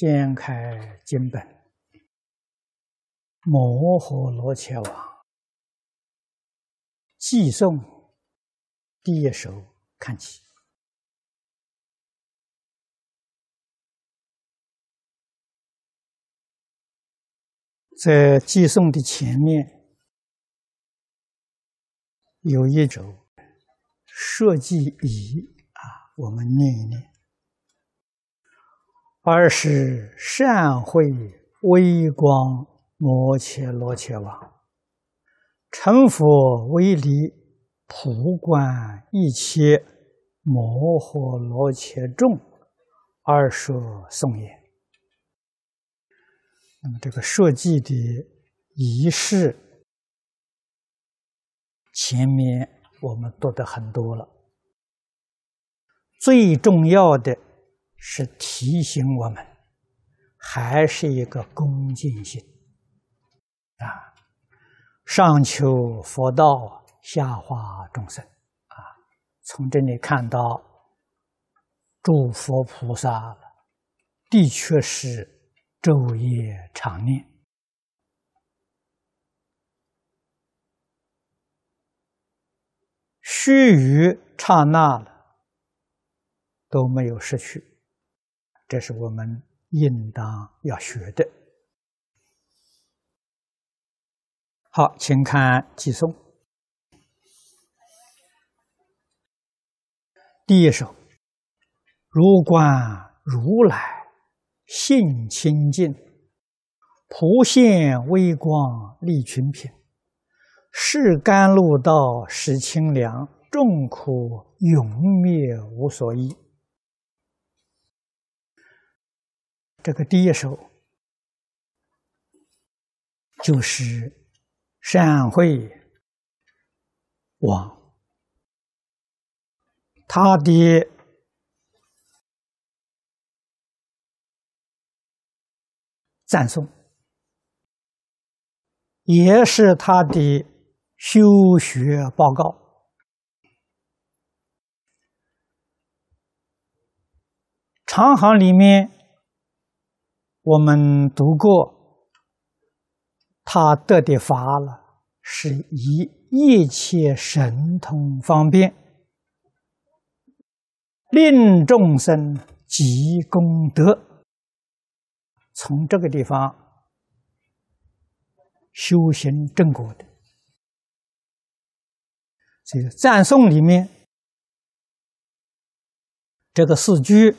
掀开经本，《摩诃罗伽王》寄送第一首看起，在寄送的前面有一首设计仪啊，我们念一念。二是善慧微光摩切罗切王，成佛威力普观一切摩诃罗切众，二说颂言。那么这个设计的仪式，前面我们读的很多了，最重要的。是提醒我们，还是一个恭敬心啊！上求佛道，下化众生啊！从这里看到，诸佛菩萨的确是昼夜常念，须臾刹那了都没有失去。这是我们应当要学的。好，请看寄颂第一首：如观如来性清净，普现微光利群品，是甘露道是清凉，众苦永灭无所依。这个第一首就是善慧王，他的赞颂，也是他的修学报告，长行里面。我们读过，他得的法了，是以一切神通方便，令众生积功德。从这个地方修行正果的，这个赞颂里面这个四句，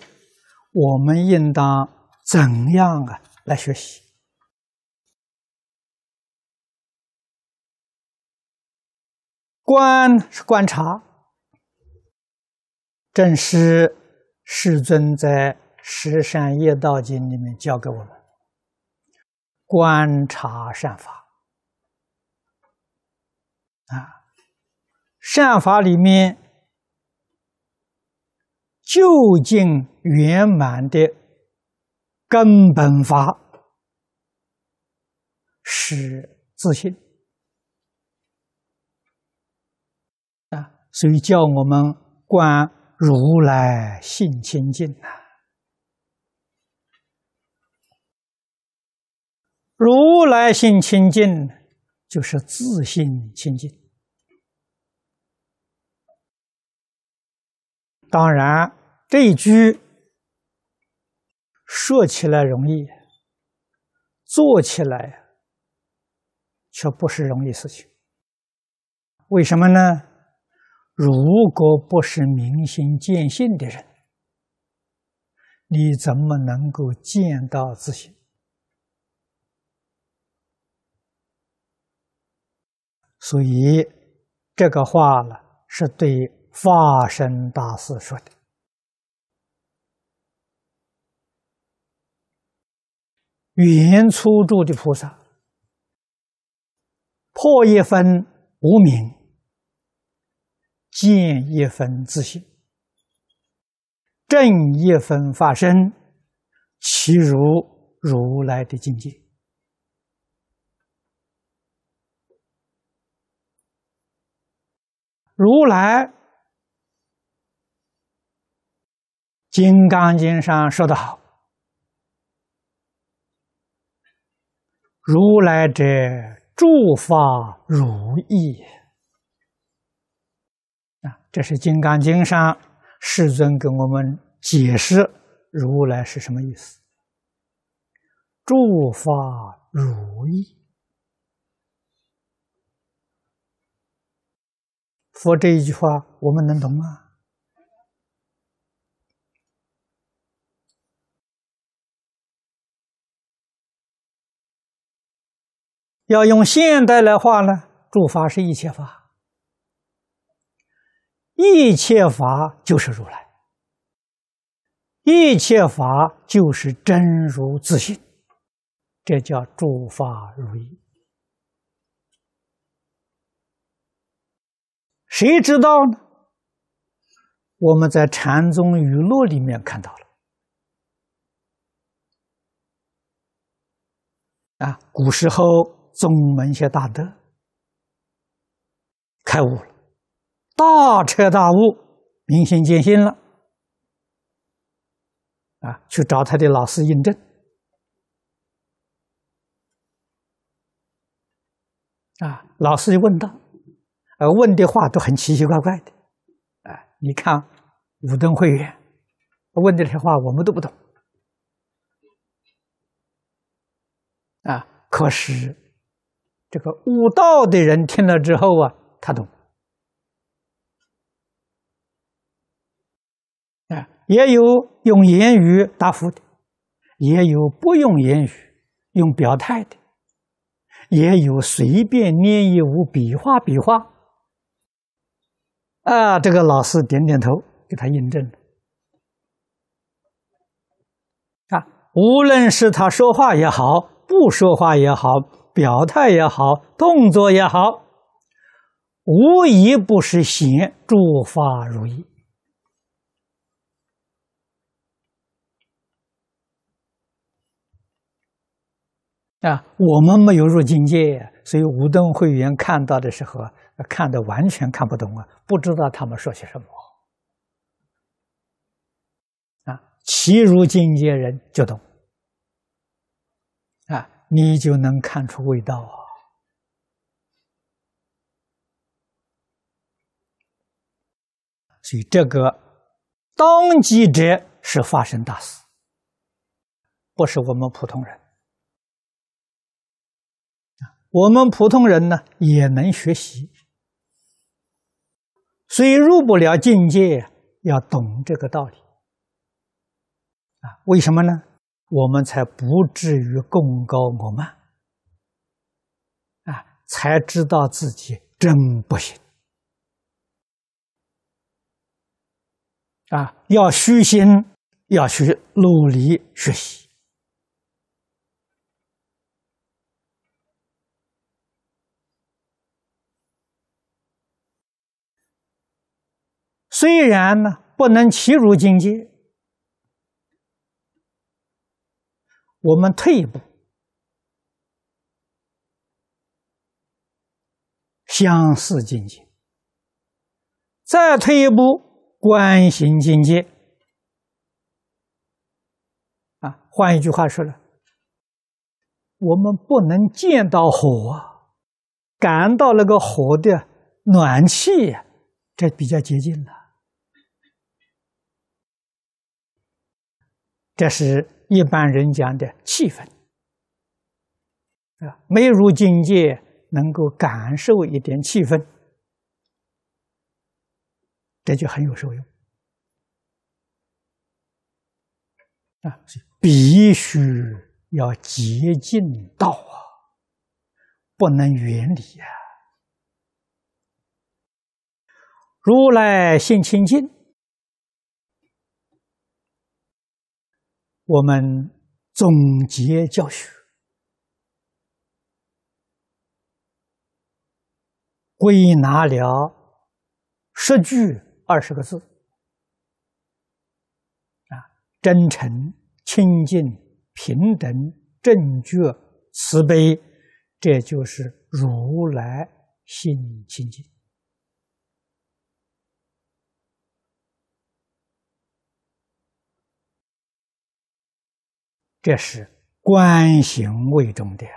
我们应当。怎样啊来学习？观是观察，正是世尊在《十善业道经》里面教给我们观察善法啊，善法里面究竟圆满的。根本法是自信啊，所以叫我们观如来性清净呐。如来性清净，就是自信清净。当然，这一句。说起来容易，做起来却不是容易事情。为什么呢？如果不是明心见性的人，你怎么能够见到自信？所以这个话呢，是对法身大师说的。原初住的菩萨，破一分无明，见一分自信，正一分法身，其如如来的境界。如来《金刚经》上说得好。如来者，诸法如意。啊，这是《金刚经》上世尊给我们解释如来是什么意思。诸法如意，佛这一句话，我们能懂吗？要用现代来话呢，诸法是一切法，一切法就是如来，一切法就是真如自性，这叫诸法如意。谁知道呢？我们在禅宗语录里面看到了，啊，古时候。宗门些大德。开悟了，大彻大悟，明心见性了，啊，去找他的老师印证，啊，老师就问道，呃，问的话都很奇奇怪怪的，啊，你看武登会员问的这些话，我们都不懂，啊，可是。这个悟道的人听了之后啊，他懂。啊，也有用言语答复的，也有不用言语用表态的，也有随便念一物比划比划。啊，这个老师点点头，给他印证了。啊，无论是他说话也好，不说话也好。表态也好，动作也好，无一不是显诸法如意啊！我们没有入境界，所以无灯会员看到的时候啊，看的完全看不懂啊，不知道他们说些什么啊。其入境界人就懂。你就能看出味道啊！所以这个当机者是发生大事，不是我们普通人。我们普通人呢也能学习，虽入不了境界，要懂这个道理啊？为什么呢？我们才不至于功高我慢啊！才知道自己真不行啊！要虚心，要去努力学习。虽然呢，不能齐入境界。我们退一步，相似境界；再退一步，观行境界。啊，换一句话说了，我们不能见到火，感到那个火的暖气，这比较接近了。这是。一般人讲的气氛啊，没入境界，能够感受一点气氛，这就很有受用啊！必须要接近道啊，不能远离呀。如来性清净。我们总结教学，归纳了十句二十个字：啊，真诚、清净、平等、正觉、慈悲，这就是如来心清净。这是观行为重点。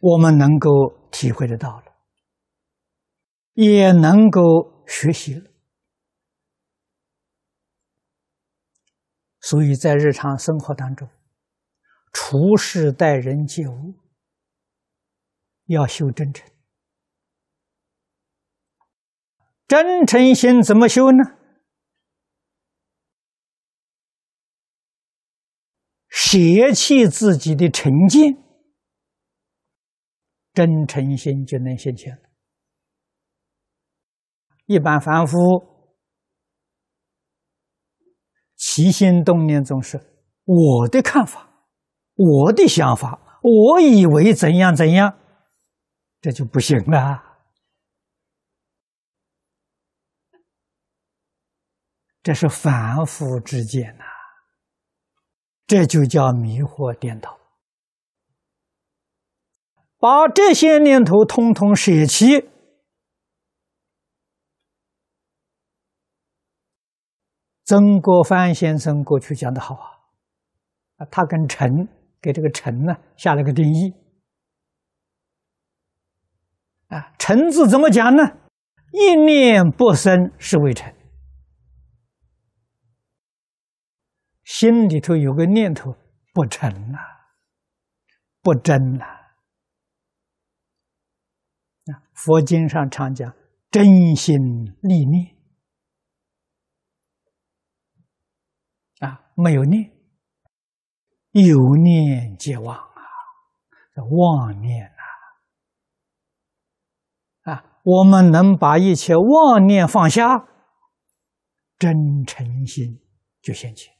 我们能够体会得到了，也能够学习了，所以在日常生活当中，处事待人接物要修真诚，真诚心怎么修呢？舍弃自己的成见，真诚心就能现前。一般凡夫起心动念总是我的看法、我的想法，我以为怎样怎样，这就不行了。这是凡夫之见呐，这就叫迷惑颠倒。把这些念头通通舍弃。曾国藩先生过去讲的好啊，他跟尘给这个尘呢下了个定义啊，尘字怎么讲呢？一念不生是为尘。心里头有个念头不成了，不真了。啊，佛经上常讲真心立念，啊，没有念，有念即妄啊，妄念啊，啊，我们能把一切妄念放下，真诚心就现前。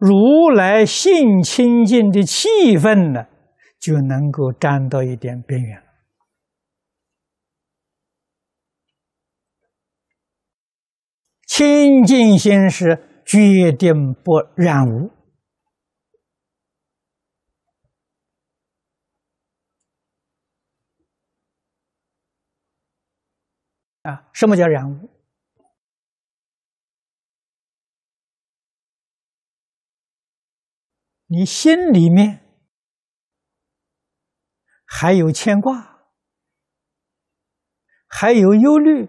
如来性清净的气氛呢，就能够沾到一点边缘了。清净心是决定不染污啊！什么叫染污？你心里面还有牵挂，还有忧虑，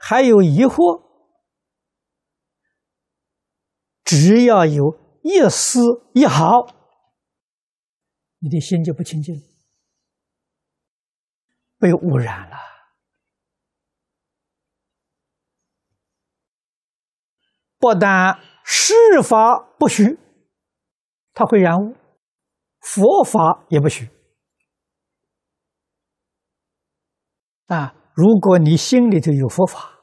还有疑惑，只要有一丝一毫，你的心就不清净，被污染了。不但事法不虚。他会染污，佛法也不许啊！如果你心里头有佛法，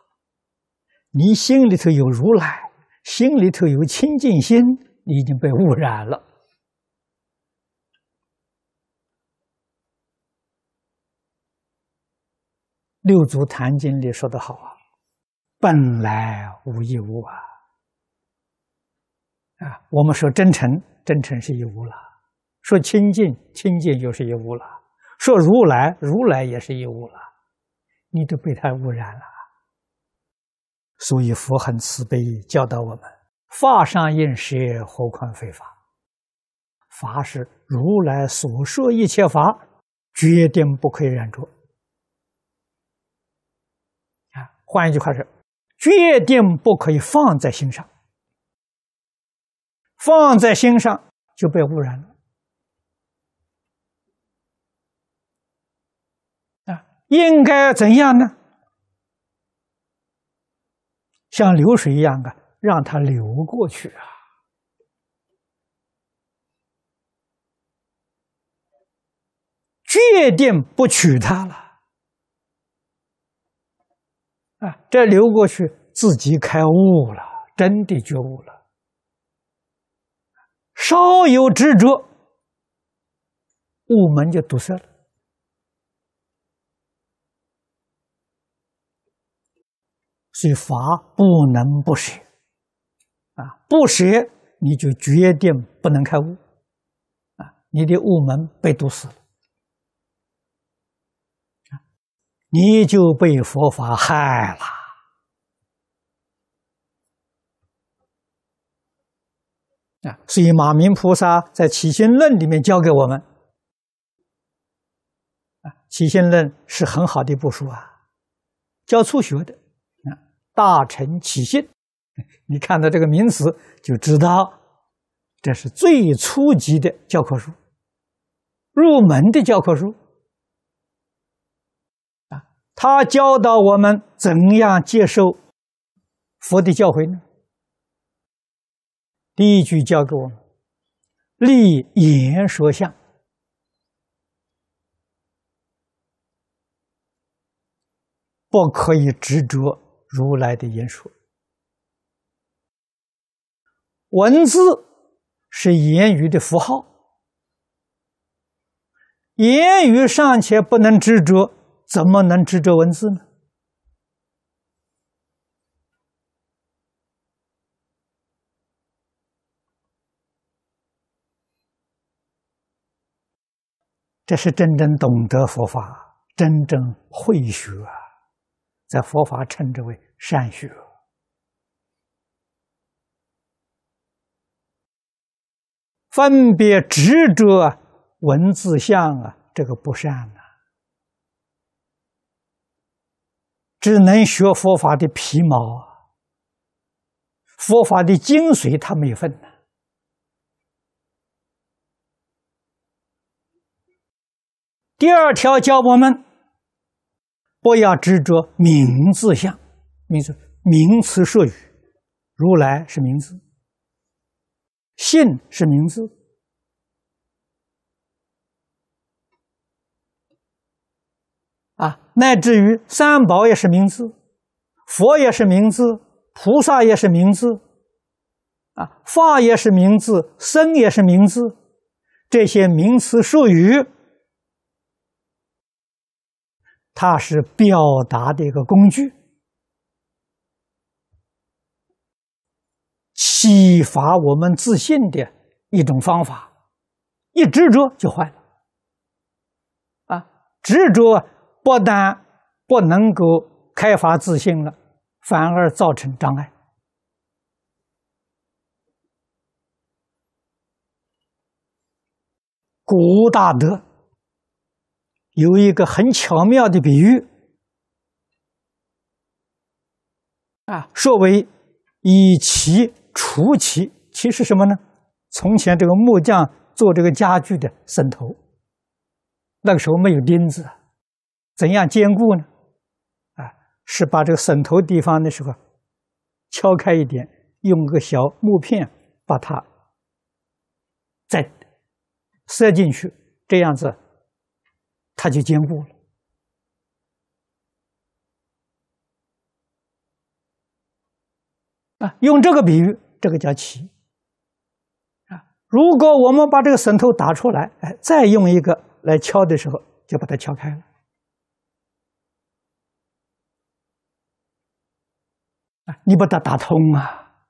你心里头有如来，心里头有清净心，你已经被污染了。六祖坛经里说的好啊：“本来无一物啊！”啊，我们说真诚。真诚是一无了，说清净，清净就是一无了；说如来，如来也是一无了。你都被他污染了，所以佛很慈悲，教导我们：法上应舍，何况非法？法是如来所说一切法，决定不可以染着。啊，换一句话是，决定不可以放在心上。放在心上就被污染了啊！应该怎样呢？像流水一样啊，让它流过去啊！决定不娶她了啊！这流过去，自己开悟了，真的觉悟了。稍有执着，悟门就堵塞了。所以法不能不舍，啊，不舍你就决定不能开悟，啊，你的悟门被堵死了，你就被佛法害了。啊，所以马明菩萨在《起心论》里面教给我们，啊，《起心论》是很好的一部书啊，教初学的，啊，大乘起信，你看到这个名词就知道，这是最初级的教科书，入门的教科书，啊，他教导我们怎样接受佛的教诲呢？第一句教给我们：立言说相，不可以执着如来的言说。文字是言语的符号，言语尚且不能执着，怎么能执着文字呢？这是真正懂得佛法，真正会学，在佛法称之为善学。分别执着文字相啊，这个不善呐，只能学佛法的皮毛，佛法的精髓他没分呐。第二条教我们不要执着名字相，名字名词术语，如来是名字，信是名字，啊，乃至于三宝也是名字，佛也是名字，菩萨也是名字，啊，法也是名字，僧也是名字，这些名词术语。它是表达的一个工具，启发我们自信的一种方法。一执着就坏了，啊，执着不但不能够开发自信了，反而造成障碍。古大德。有一个很巧妙的比喻，啊，说为以其除其，其是什么呢？从前这个木匠做这个家具的榫头，那个时候没有钉子，怎样坚固呢？啊，是把这个榫头地方的时候敲开一点，用个小木片把它再塞进去，这样子。它就坚固了啊！用这个比喻，这个叫起啊。如果我们把这个绳头打出来，哎，再用一个来敲的时候，就把它敲开了啊！你把它打通啊！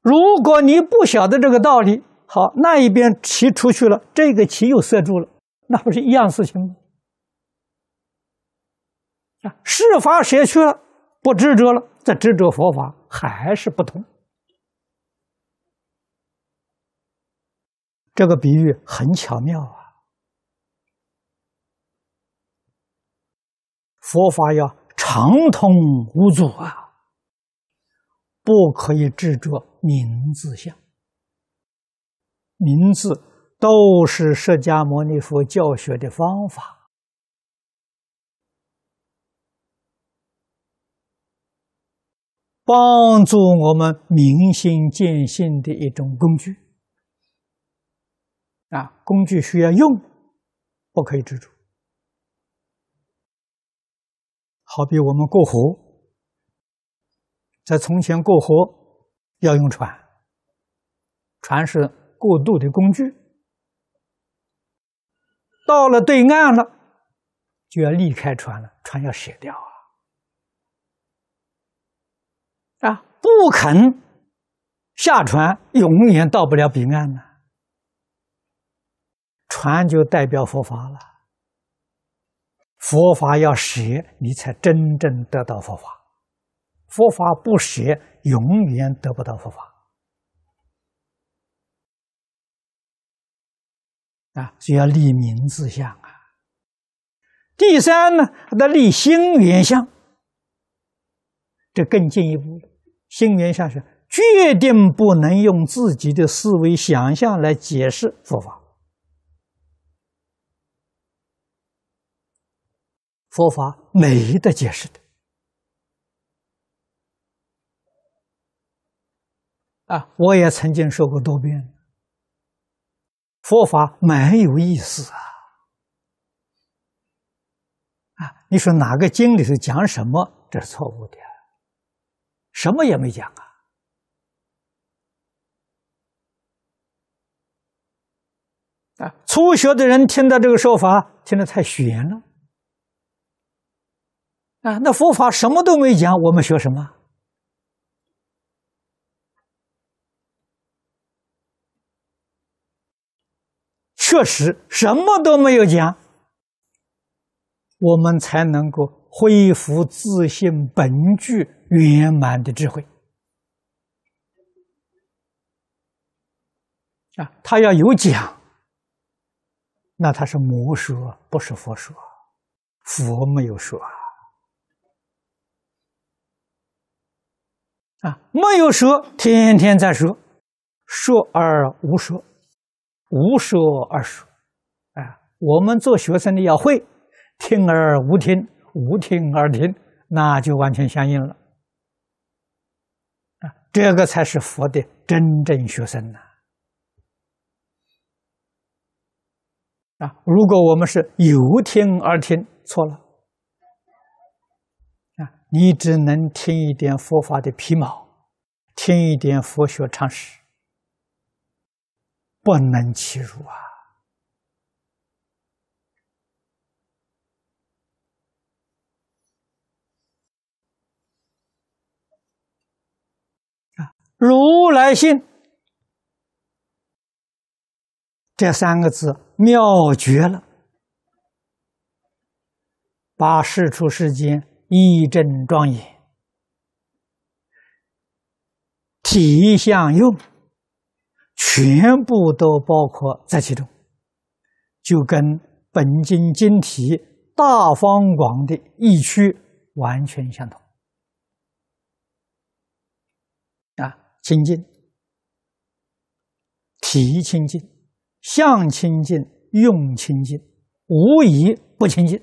如果你不晓得这个道理，好，那一边棋出去了，这个棋又塞住了，那不是一样事情吗？啊，事法舍去了，不执着了，再执着佛法还是不同。这个比喻很巧妙啊！佛法要畅通无阻啊，不可以执着名字相。名字都是释迦牟尼佛教学的方法，帮助我们明心见性的一种工具。啊，工具需要用，不可以执着。好比我们过河，在从前过河要用船，船是。过渡的工具，到了对岸了，就要离开船了，船要卸掉啊！啊，不肯下船，永远到不了彼岸呢。船就代表佛法了，佛法要舍，你才真正得到佛法。佛法不舍，永远得不到佛法。啊，就要立名字相啊。第三呢，得立心缘相，这更进一步了。心缘相是决定不能用自己的思维想象来解释佛法。佛法没得解释的啊！我也曾经说过多遍，佛法蛮有意思啊！啊，你说哪个经里头讲什么，这是错误的，什么也没讲啊！啊，初学的人听到这个说法，听得太玄了。啊，那佛法什么都没讲，我们学什么？这时什么都没有讲，我们才能够恢复自信本具圆满的智慧。啊，他要有讲，那他是魔说，不是佛说，佛没有说。啊，没有说，天天在说，说而无说，无说而说，啊，我们做学生的要会，听而无听，无听而听，那就完全相应了。啊，这个才是佛的真正学生呐。啊，如果我们是有听而听，错了啊。你只能听一点佛法的皮毛，听一点佛学常识，不能欺辱啊！啊，如来性这三个字妙绝了，把世出世间。一正庄严，体相用，全部都包括在其中，就跟本经经体大方广的意趣完全相同。啊，清净，体清净，相清净，用清净，无疑不清净。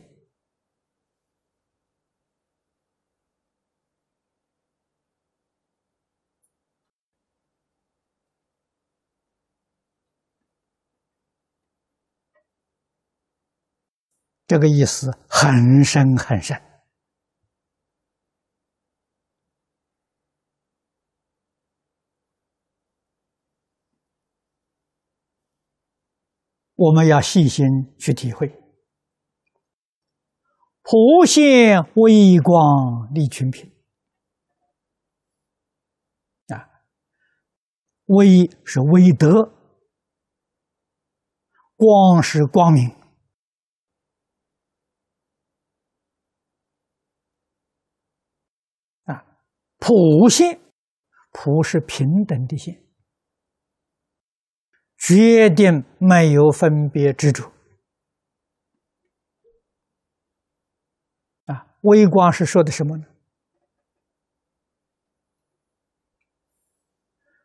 这个意思很深很深，我们要细心去体会。普现微光利群品啊，微是微德，光是光明。普现，普是平等的现，决定没有分别执着。啊，微光是说的什么呢？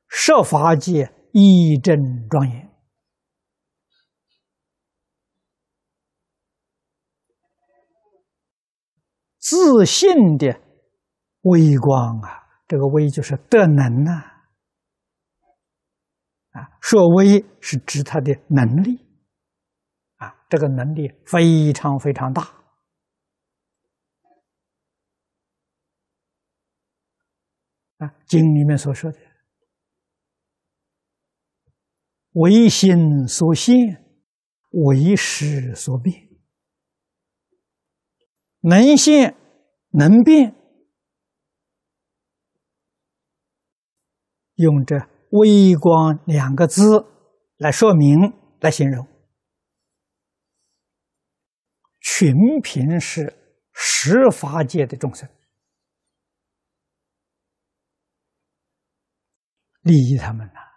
设法界一真庄严，自信的。微光啊，这个微就是德能呐，啊，说微是指他的能力，啊，这个能力非常非常大，啊，经里面所说的，唯心所现，唯识所变，能现能变。用这微光两个字来说明来形容。群平是十法界的众生利益他们呢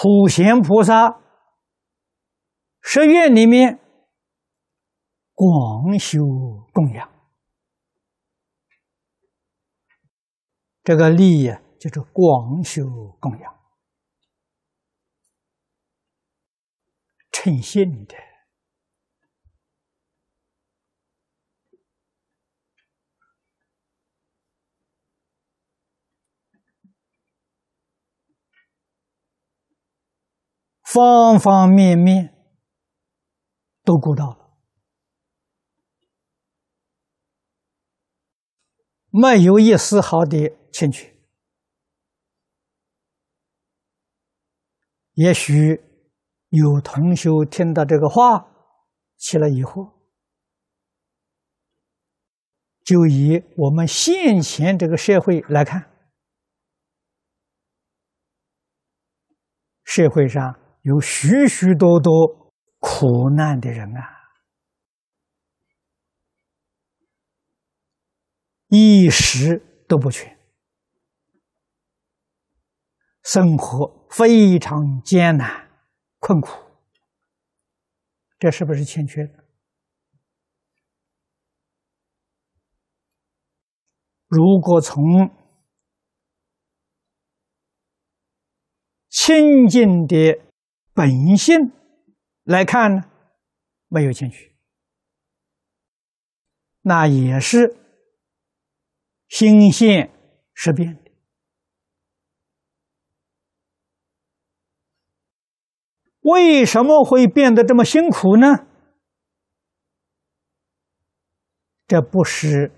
普贤菩萨十愿里面广修供养，这个利益，就是广修供养，称信的。方方面面都顾到了，没有一丝毫的欠缺。也许有同修听到这个话起了疑惑，就以我们现前这个社会来看，社会上。有许许多多苦难的人啊，一时都不缺，生活非常艰难困苦，这是不是欠缺的？如果从清净的。本性来看呢，没有欠缺，那也是心现识变的。为什么会变得这么辛苦呢？这不是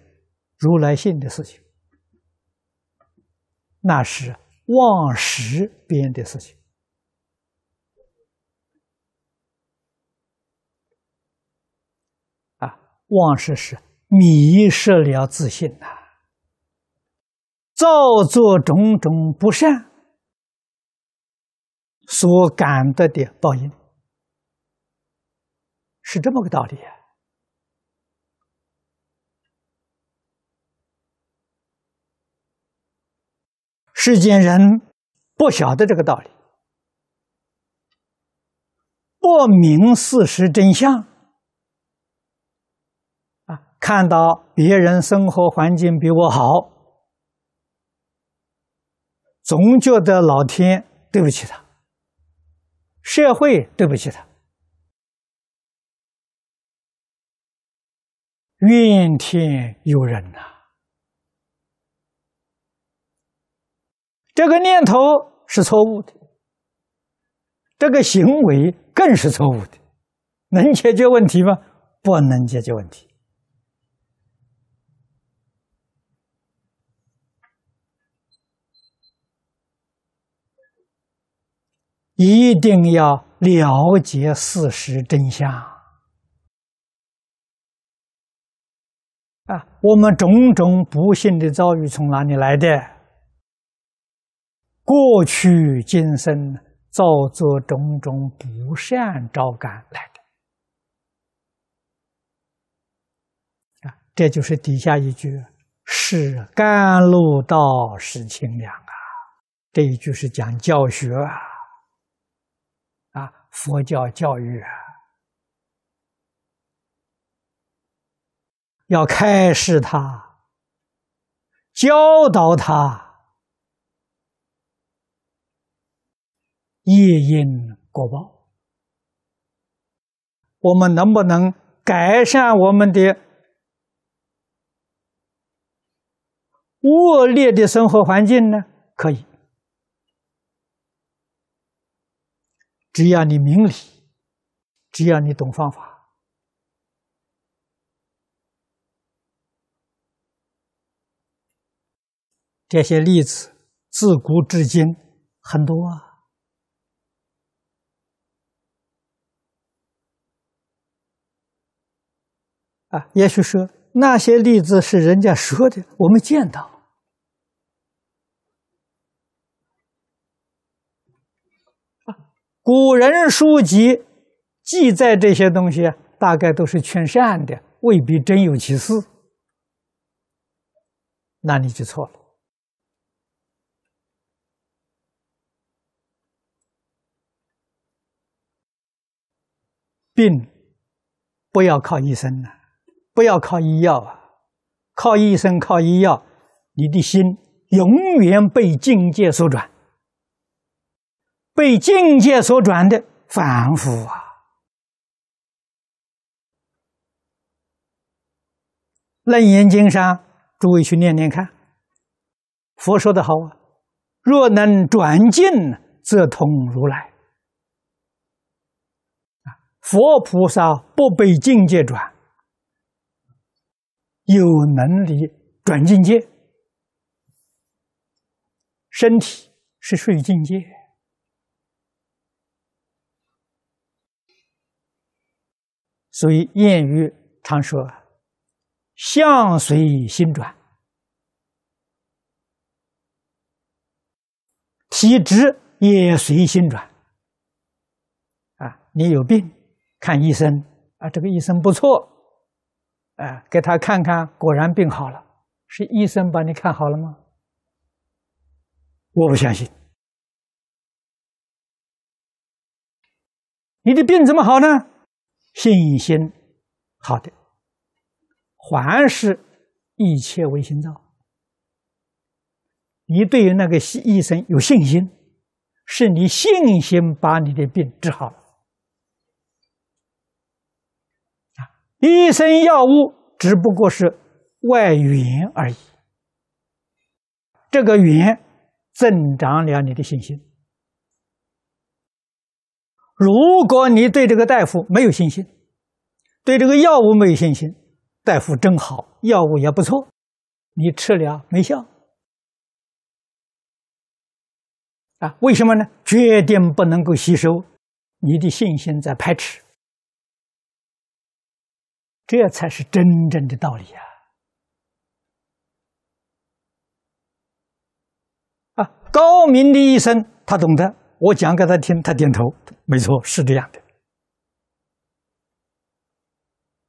如来性的事情，那是妄识编的事情。妄事是迷失了自信呐，造作种种不善所感得的报应，是这么个道理啊！世间人不晓得这个道理，不明事实真相。看到别人生活环境比我好，总觉得老天对不起他，社会对不起他，怨天尤人呐。这个念头是错误的，这个行为更是错误的。能解决问题吗？不能解决问题。一定要了解事实真相啊！我们种种不幸的遭遇从哪里来的？过去今生造作种种不善招感来的啊！这就是底下一句：“是甘露道，是清凉啊！”这一句是讲教学啊。佛教教育啊，要开示他，教导他，业因果报。我们能不能改善我们的恶劣的生活环境呢？可以。只要你明理，只要你懂方法，这些例子自古至今很多啊。啊，也许说那些例子是人家说的，我没见到。古人书籍记载这些东西，大概都是劝善的，未必真有其事，那你就错了。病不要靠医生啊，不要靠医药啊，靠医生靠医药，你的心永远被境界所转。被境界所转的反复啊！《楞严经》上，诸位去念念看。佛说的好啊：“若能转境，则通如来。”佛菩萨不被境界转，有能力转境界。身体是属于境界。所以谚语常说：“相随心转，体质也随心转。”啊，你有病看医生啊，这个医生不错，啊，给他看看，果然病好了，是医生把你看好了吗？我不相信。你的病怎么好呢？信心好的，凡是一切为心造。你对于那个医生有信心，是你信心把你的病治好了。啊，医生药物只不过是外援而已，这个援增长了你的信心。如果你对这个大夫没有信心，对这个药物没有信心，大夫真好，药物也不错，你吃了没效啊？为什么呢？决定不能够吸收，你的信心在排斥，这才是真正的道理啊！啊，高明的医生他懂得。我讲给他听，他点头，没错，是这样的。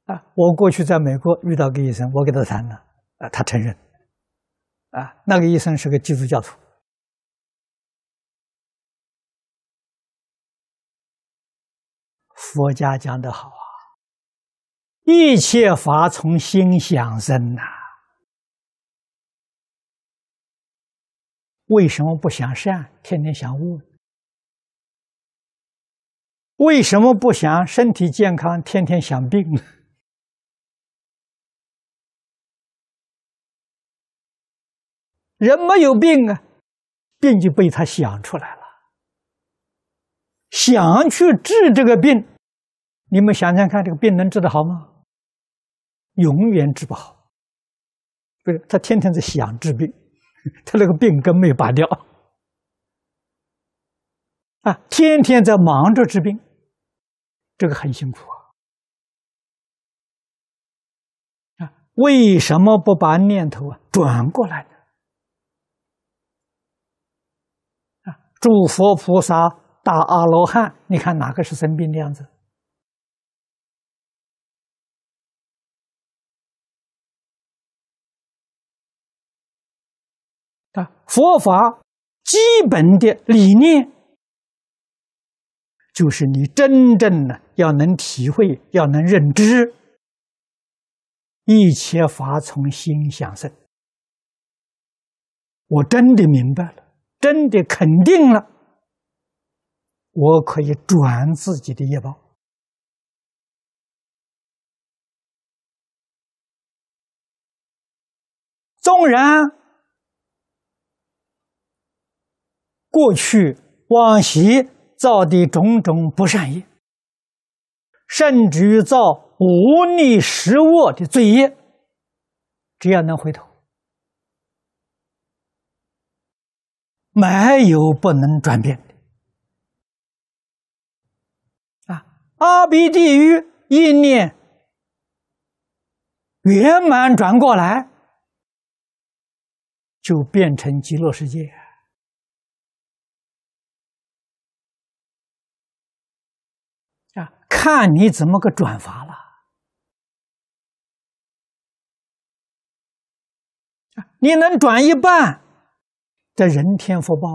啊，我过去在美国遇到个医生，我给他谈了，啊，他承认，啊，那个医生是个基督教徒。佛家讲的好啊，一切法从心想生呐，为什么不想善，天天想恶？为什么不想身体健康，天天想病？人没有病啊，病就被他想出来了。想去治这个病，你们想想看，这个病能治得好吗？永远治不好。不是他天天在想治病，他那个病根没有拔掉啊，天天在忙着治病。这个很辛苦啊！啊，为什么不把念头啊转过来呢？啊，诸佛菩萨、大阿罗汉，你看哪个是生病的样子？啊，佛法基本的理念。就是你真正的要能体会，要能认知，一切法从心想生。我真的明白了，真的肯定了，我可以转自己的业报。纵然过去往昔。造的种种不善业，甚至于造无逆十恶的罪业，只要能回头，没有不能转变的。啊，阿鼻地狱一念圆满转过来，就变成极乐世界。看你怎么个转法了。你能转一半，这人天福报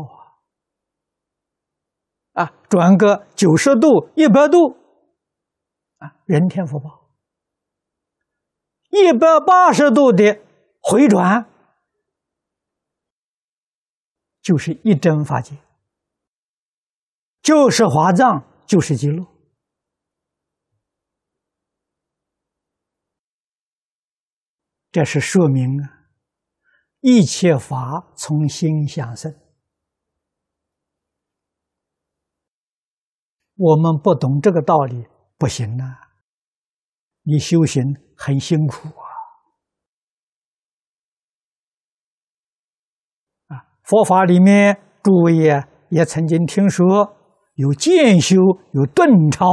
啊！啊，转个九十度、一百度，啊，人天福报。一百八十度的回转，就是一真法界，就是华藏，就是极乐。这是说明啊。一切法从心想生，我们不懂这个道理不行啊！你修行很辛苦啊！啊，佛法里面诸位啊也曾经听说有渐修，有顿超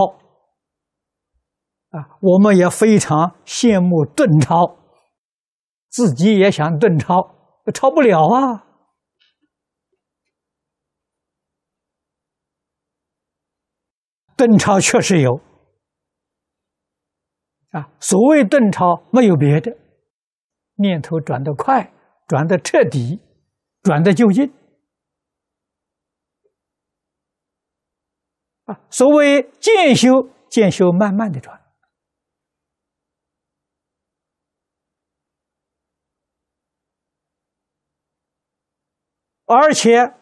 啊，我们也非常羡慕顿超，自己也想顿超。超不了啊！顿超确实有啊。所谓顿超，没有别的，念头转得快，转得彻底，转得就近啊。所谓渐修，渐修慢慢的转。而且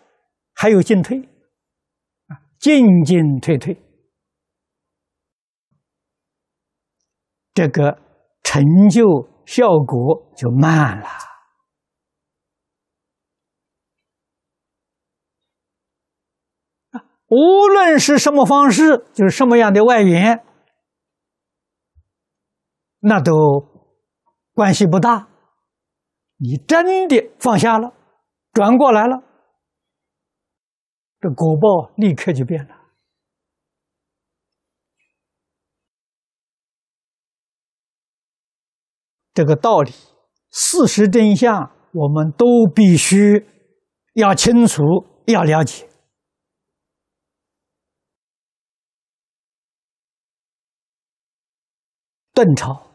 还有进退啊，进进退退，这个成就效果就慢了。无论是什么方式，就是什么样的外援，那都关系不大。你真的放下了。转过来了，这果报立刻就变了。这个道理、事实真相，我们都必须要清楚、要了解。顿超、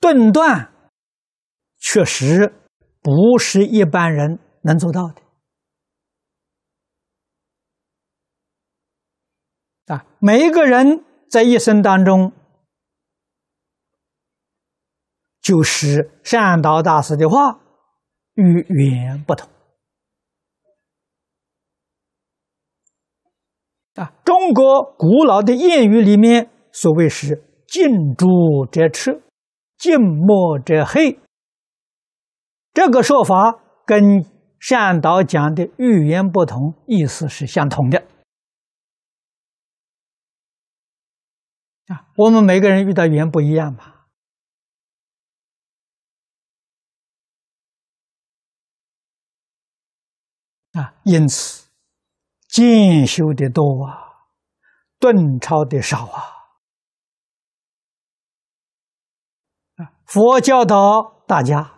顿断，确实。不是一般人能做到的啊！每一个人在一生当中，就是善导大师的话，与缘不同啊。中国古老的谚语里面，所谓是“近朱者赤，近墨者黑”。这个说法跟善导讲的语言不同，意思是相同的。啊，我们每个人遇到缘不一样吧？啊，因此进修的多啊，顿超的少。啊，佛教导大家。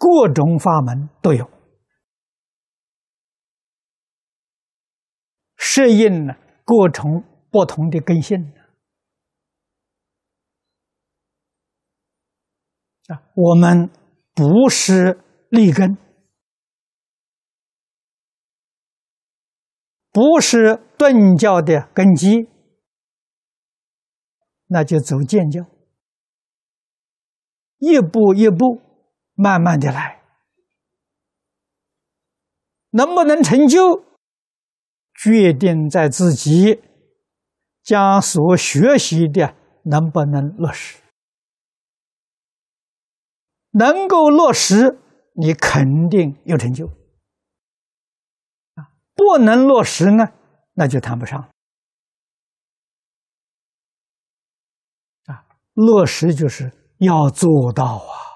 各种法门都有，适应了各种不同的根性啊。我们不是立根，不是顿教的根基，那就走渐教，一步一步。慢慢的来，能不能成就，决定在自己将所学习的能不能落实。能够落实，你肯定有成就。啊，不能落实呢，那就谈不上。啊，落实就是要做到啊。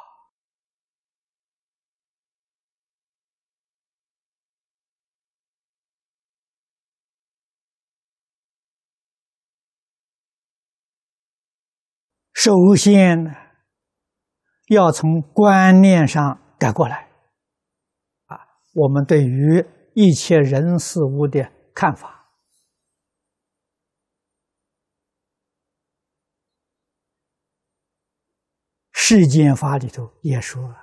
首先，要从观念上改过来。啊我们对于一切人事物的看法。世间法里头也说了，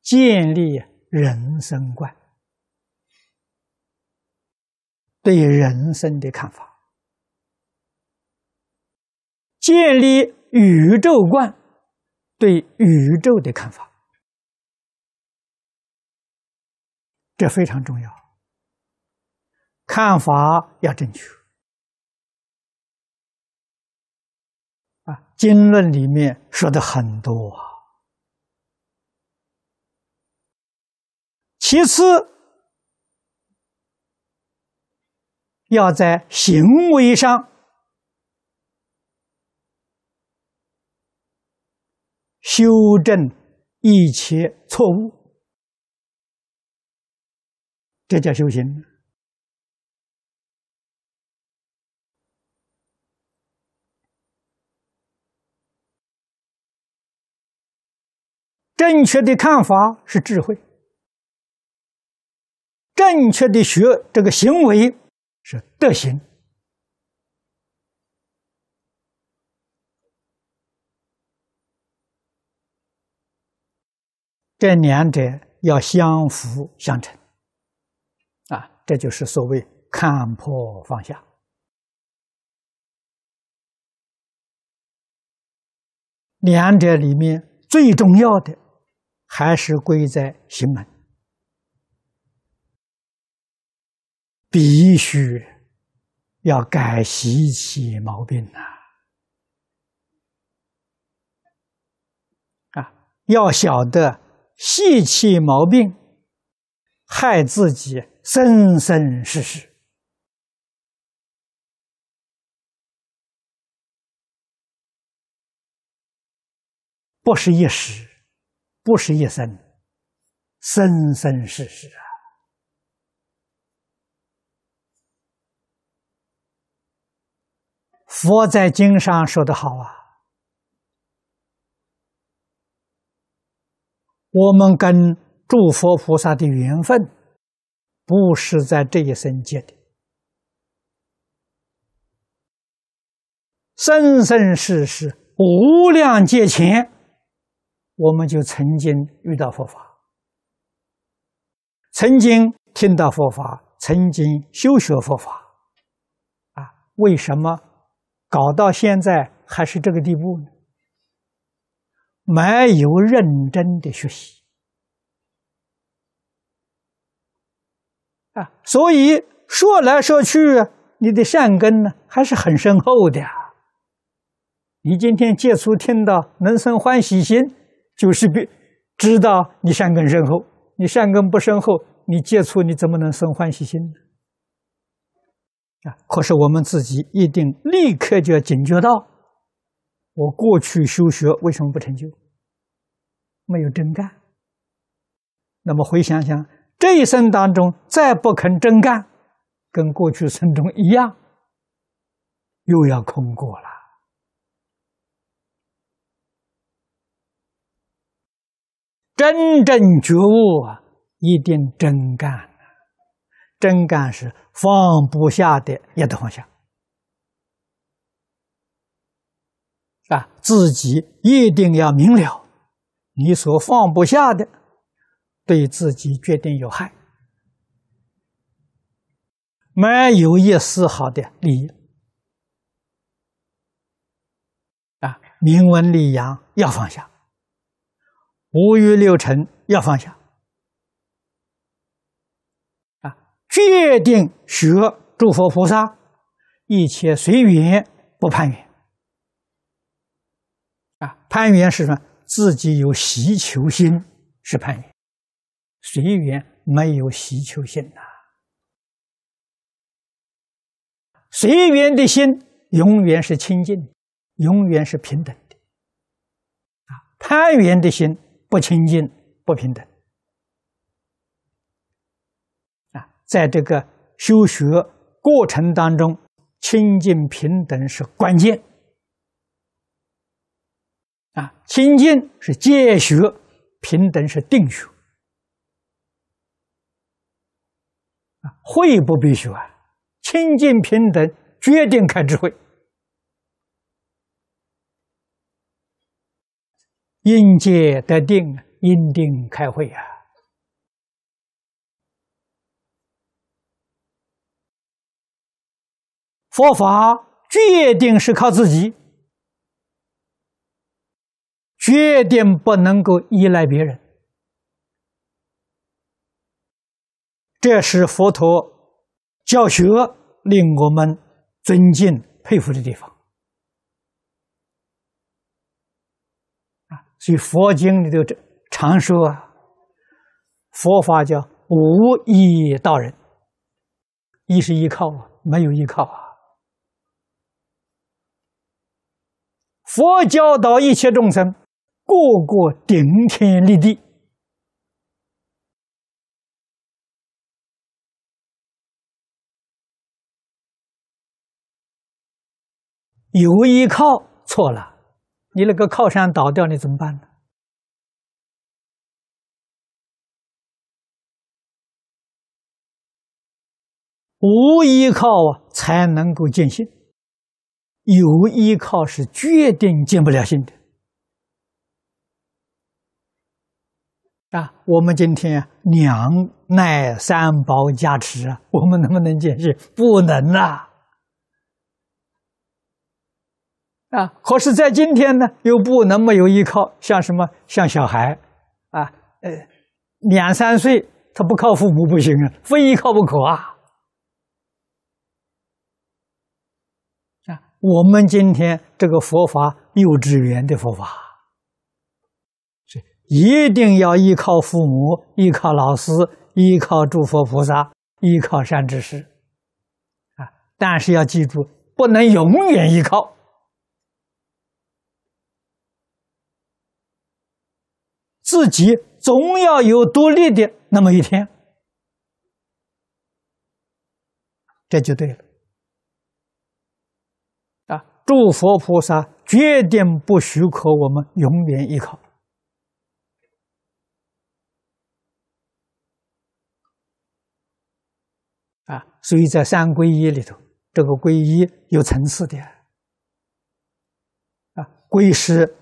建立人生观，对人生的看法，建立宇宙观，对宇宙的看法，这非常重要。看法要正确。啊，经论里面说的很多啊。其次，要在行为上修正一切错误，这叫修行。正确的看法是智慧，正确的学这个行为是德行，这两者要相辅相成，啊，这就是所谓看破放下，两者里面最重要的。还是归在行门，必须要改习气毛病呐！啊，要晓得习气毛病害自己生生世世，不是一时。不是一生，生生世世啊！佛在经上说的好啊，我们跟诸佛菩萨的缘分，不是在这一生结的，生生世世无量劫前。我们就曾经遇到佛法，曾经听到佛法，曾经修学佛法，啊，为什么搞到现在还是这个地步呢？没有认真的学习啊，所以说来说去，你的善根呢还是很深厚的。你今天接触听到能生欢喜心。就是比知道你善根深厚，你善根不深厚，你接触你怎么能生欢喜心呢？啊！可是我们自己一定立刻就要警觉到：我过去修学为什么不成就？没有真干。那么回想想，这一生当中再不肯真干，跟过去生中一样，又要空过了。真正觉悟啊，一定真干。真干是放不下的，也得放下。啊，自己一定要明了，你所放不下的，对自己决定有害，没有一丝毫的利益。啊，名闻利养要放下。五欲六尘要放下啊！决定学诸佛菩萨，一切随缘，不攀缘！攀缘是什么？自己有希求心是攀缘，随缘没有希求心呐。随缘的心永远是清净的，永远是平等的啊！攀缘的心。不清净、不平等啊！在这个修学过程当中，清净平等是关键！清净是戒学，平等是定学啊，慧不必学啊，清净平等，决定开智慧。应戒得定，因定开慧啊！佛法决定是靠自己，决定不能够依赖别人。这是佛陀教学令我们尊敬佩服的地方啊。所以佛经里头这常说啊，佛法叫无依道人，依是依靠啊，没有依靠啊。佛教导一切众生，个个顶天立地，有依靠错了。你那个靠山倒掉，你怎么办呢？无依靠啊，才能够见性；有依靠是决定见不了性的。啊，我们今天两耐三宝加持啊，我们能不能见性？不能啊！啊！可是，在今天呢，又不能没有依靠，像什么，像小孩，啊，呃，两三岁，他不靠父母不行啊，非依靠不可啊！啊，我们今天这个佛法，幼稚园的佛法，一定要依靠父母，依靠老师，依靠诸佛菩萨，依靠善知识，啊！但是要记住，不能永远依靠。自己总要有独立的那么一天，这就对了。啊，诸佛菩萨决定不许可我们永远依靠。啊，所以在三皈依里头，这个皈依有层次的。啊，皈是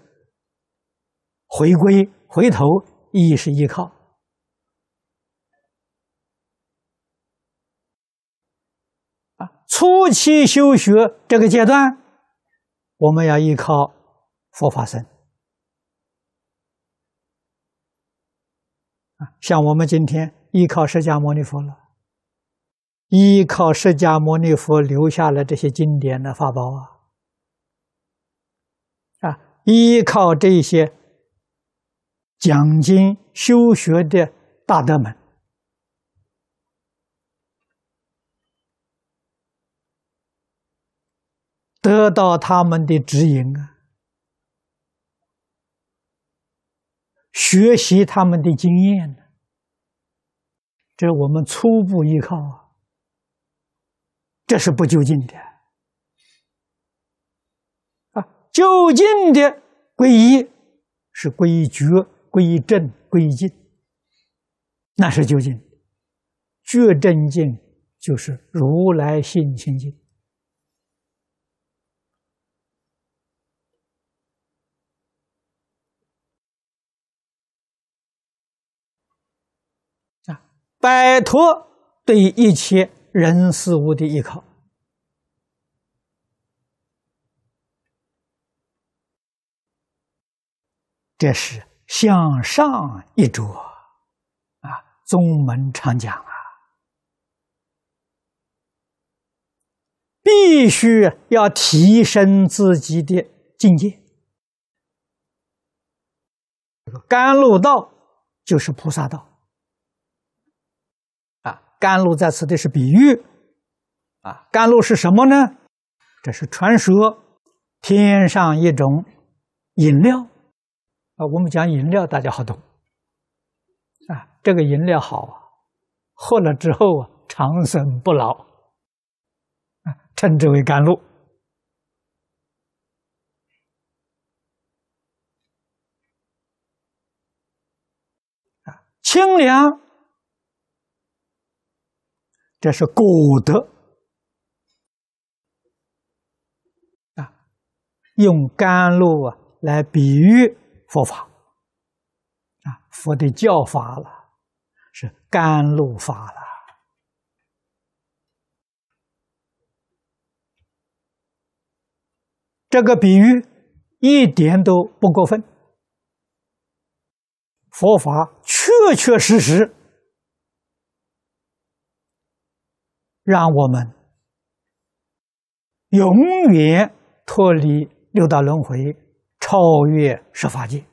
回归。回头亦是依靠啊！初期修学这个阶段，我们要依靠佛法僧啊，像我们今天依靠释迦牟尼佛了，依靠释迦牟尼佛留下来这些经典的法宝啊啊，依靠这些。讲经修学的大德们，得到他们的指引啊，学习他们的经验呢，这我们初步依靠啊，这是不究竟的啊，究竟的皈依是皈觉。归正归净，那是究竟。觉正净就是如来性清净啊，摆脱对一切人事物的依靠，这是。向上一着，啊，宗门常讲啊，必须要提升自己的境界。甘露道就是菩萨道，甘露在此的是比喻，啊，甘露是什么呢？这是传说，天上一种饮料。啊，我们讲饮料，大家好懂。啊，这个饮料好啊，喝了之后啊，长生不老，啊，称之为甘露。清凉，这是果德啊，用甘露啊来比喻佛法啊，佛的教法了，是甘露法了。这个比喻一点都不过分，佛法确确实实。让我们永远脱离六道轮回，超越十法界。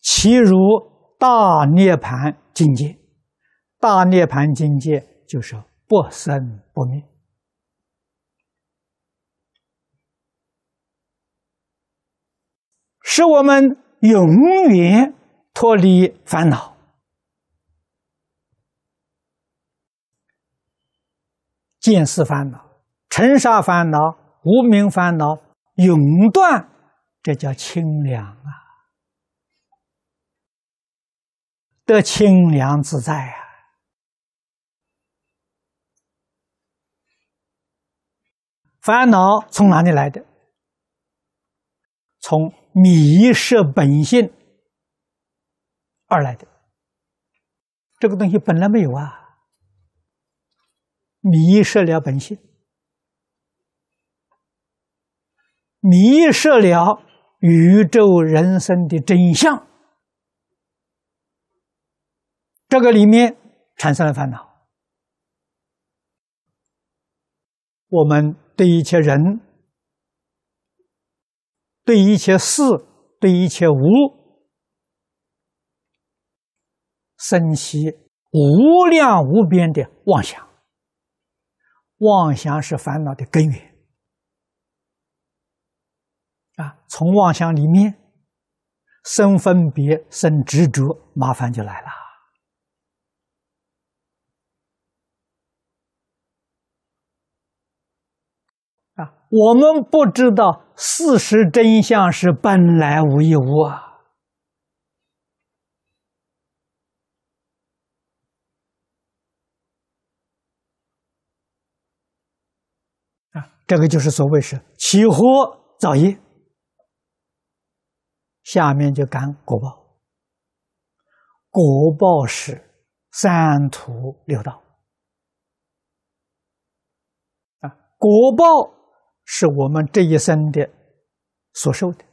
其如大涅盘境界，大涅盘境界就是不生不灭，使我们永远。脱离烦恼，见思烦恼、尘沙烦恼、无名烦恼永断，这叫清凉啊！得清凉自在啊！烦恼从哪里来的？从迷失本性。而来的这个东西本来没有啊，迷失了本性，迷失了宇宙人生的真相，这个里面产生了烦恼。我们对一切人、对一切事、对一切物。生起无量无边的妄想，妄想是烦恼的根源啊！从妄想里面生分别、生执着，麻烦就来了啊！我们不知道事实真相是本来无一物啊！这个就是所谓是起火造业，下面就感果报，果报是三途六道。啊，果报是我们这一生的所受的，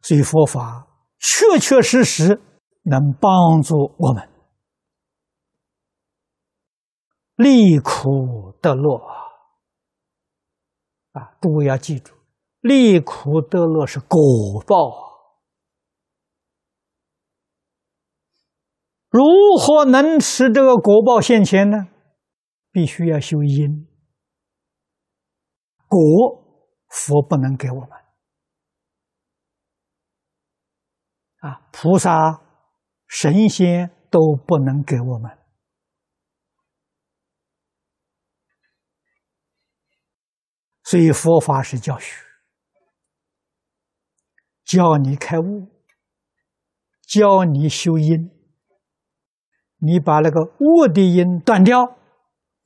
所以佛法确确实实能帮助我们。利苦得乐啊！诸位要记住，利苦得乐是果报。如何能使这个果报现前呢？必须要修因。果佛不能给我们啊，菩萨、神仙都不能给我们。所以佛法是教学，教你开悟，教你修因。你把那个恶的因断掉，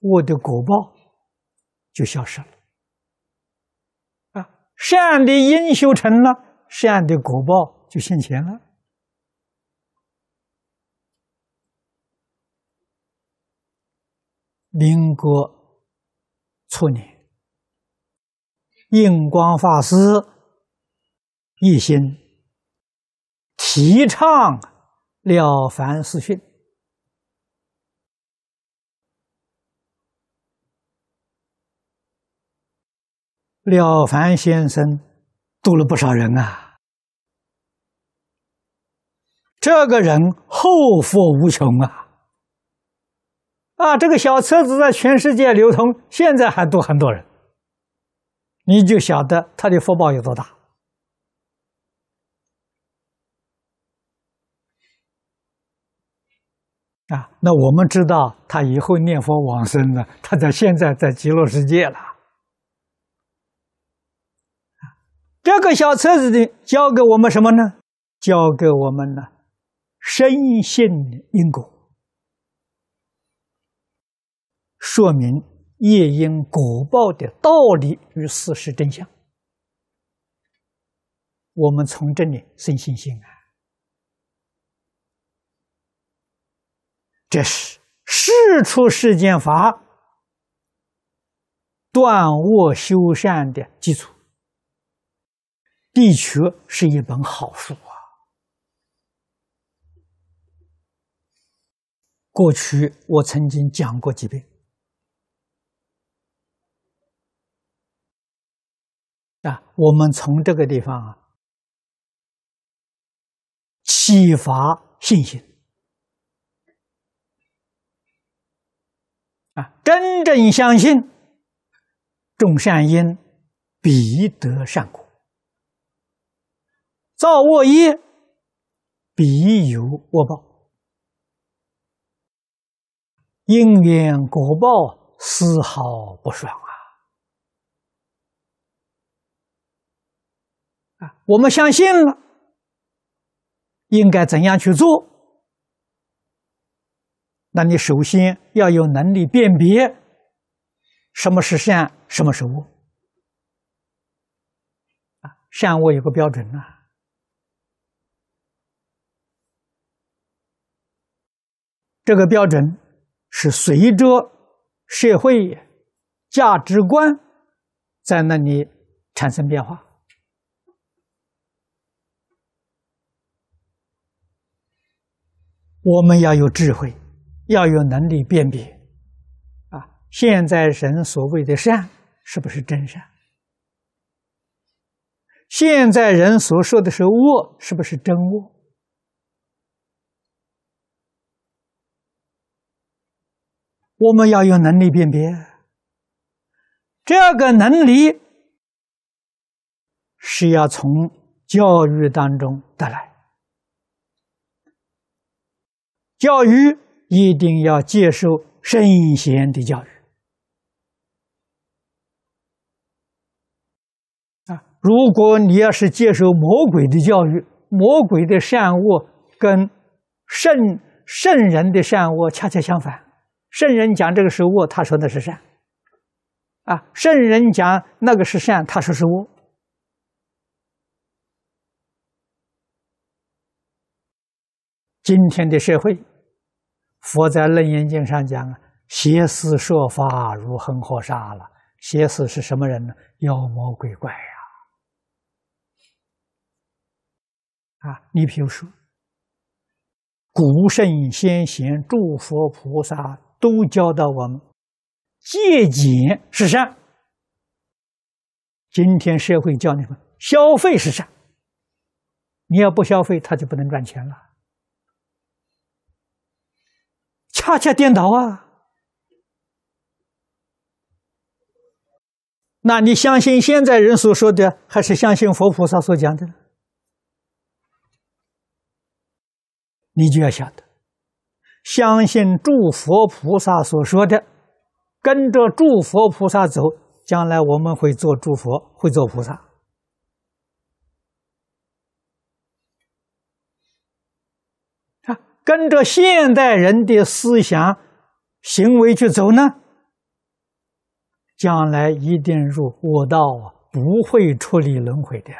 恶的果报就消失了。啊，善的因修成了，善的果报就现前了。民国初年。印光法师一心提倡《了凡四训》，了凡先生度了不少人啊！这个人后福无穷啊！啊，这个小册子在全世界流通，现在还度很多人。你就晓得他的福报有多大啊！那我们知道他以后念佛往生了，他在现在在极乐世界了这个小册子的教给我们什么呢？教给我们呢，深信因果，说明夜因果报的道理与事实真相。我们从这里生信心啊，这是事出世间法断恶修善的基础。的确是一本好书啊！过去我曾经讲过几遍啊，我们从这个地方啊。启发信心啊！真正相信种善因必得善果，造恶业必有恶报，因缘果报丝毫不爽啊！啊，我们相信了。应该怎样去做？那你首先要有能力辨别什么是善，什么是恶。啊，善恶有个标准呐。这个标准是随着社会价值观在那里产生变化。我们要有智慧，要有能力辨别，啊，现在人所谓的善是不是真善？现在人所说的是恶，是不是真恶？我们要有能力辨别，这个能力是要从教育当中得来。教育一定要接受圣贤的教育啊！如果你要是接受魔鬼的教育，魔鬼的善恶跟圣圣人的善恶恰恰相反。圣人讲这个是恶，他说那是善啊；圣人讲那个是善，他说是恶。今天的社会。佛在《楞严经》上讲啊，邪思说法如恒河沙了。邪思是什么人呢？妖魔鬼怪呀！啊，你比如说，古圣先贤、诸佛菩萨都教导我们，戒俭是善。今天社会教你们消费是善，你要不消费，他就不能赚钱了。恰恰颠倒啊！那你相信现在人所说的，还是相信佛菩萨所讲的？你就要晓得，相信诸佛菩萨所说的，跟着诸佛菩萨走，将来我们会做诸佛，会做菩萨。跟着现代人的思想、行为去走呢，将来一定入恶道，不会出离轮回的。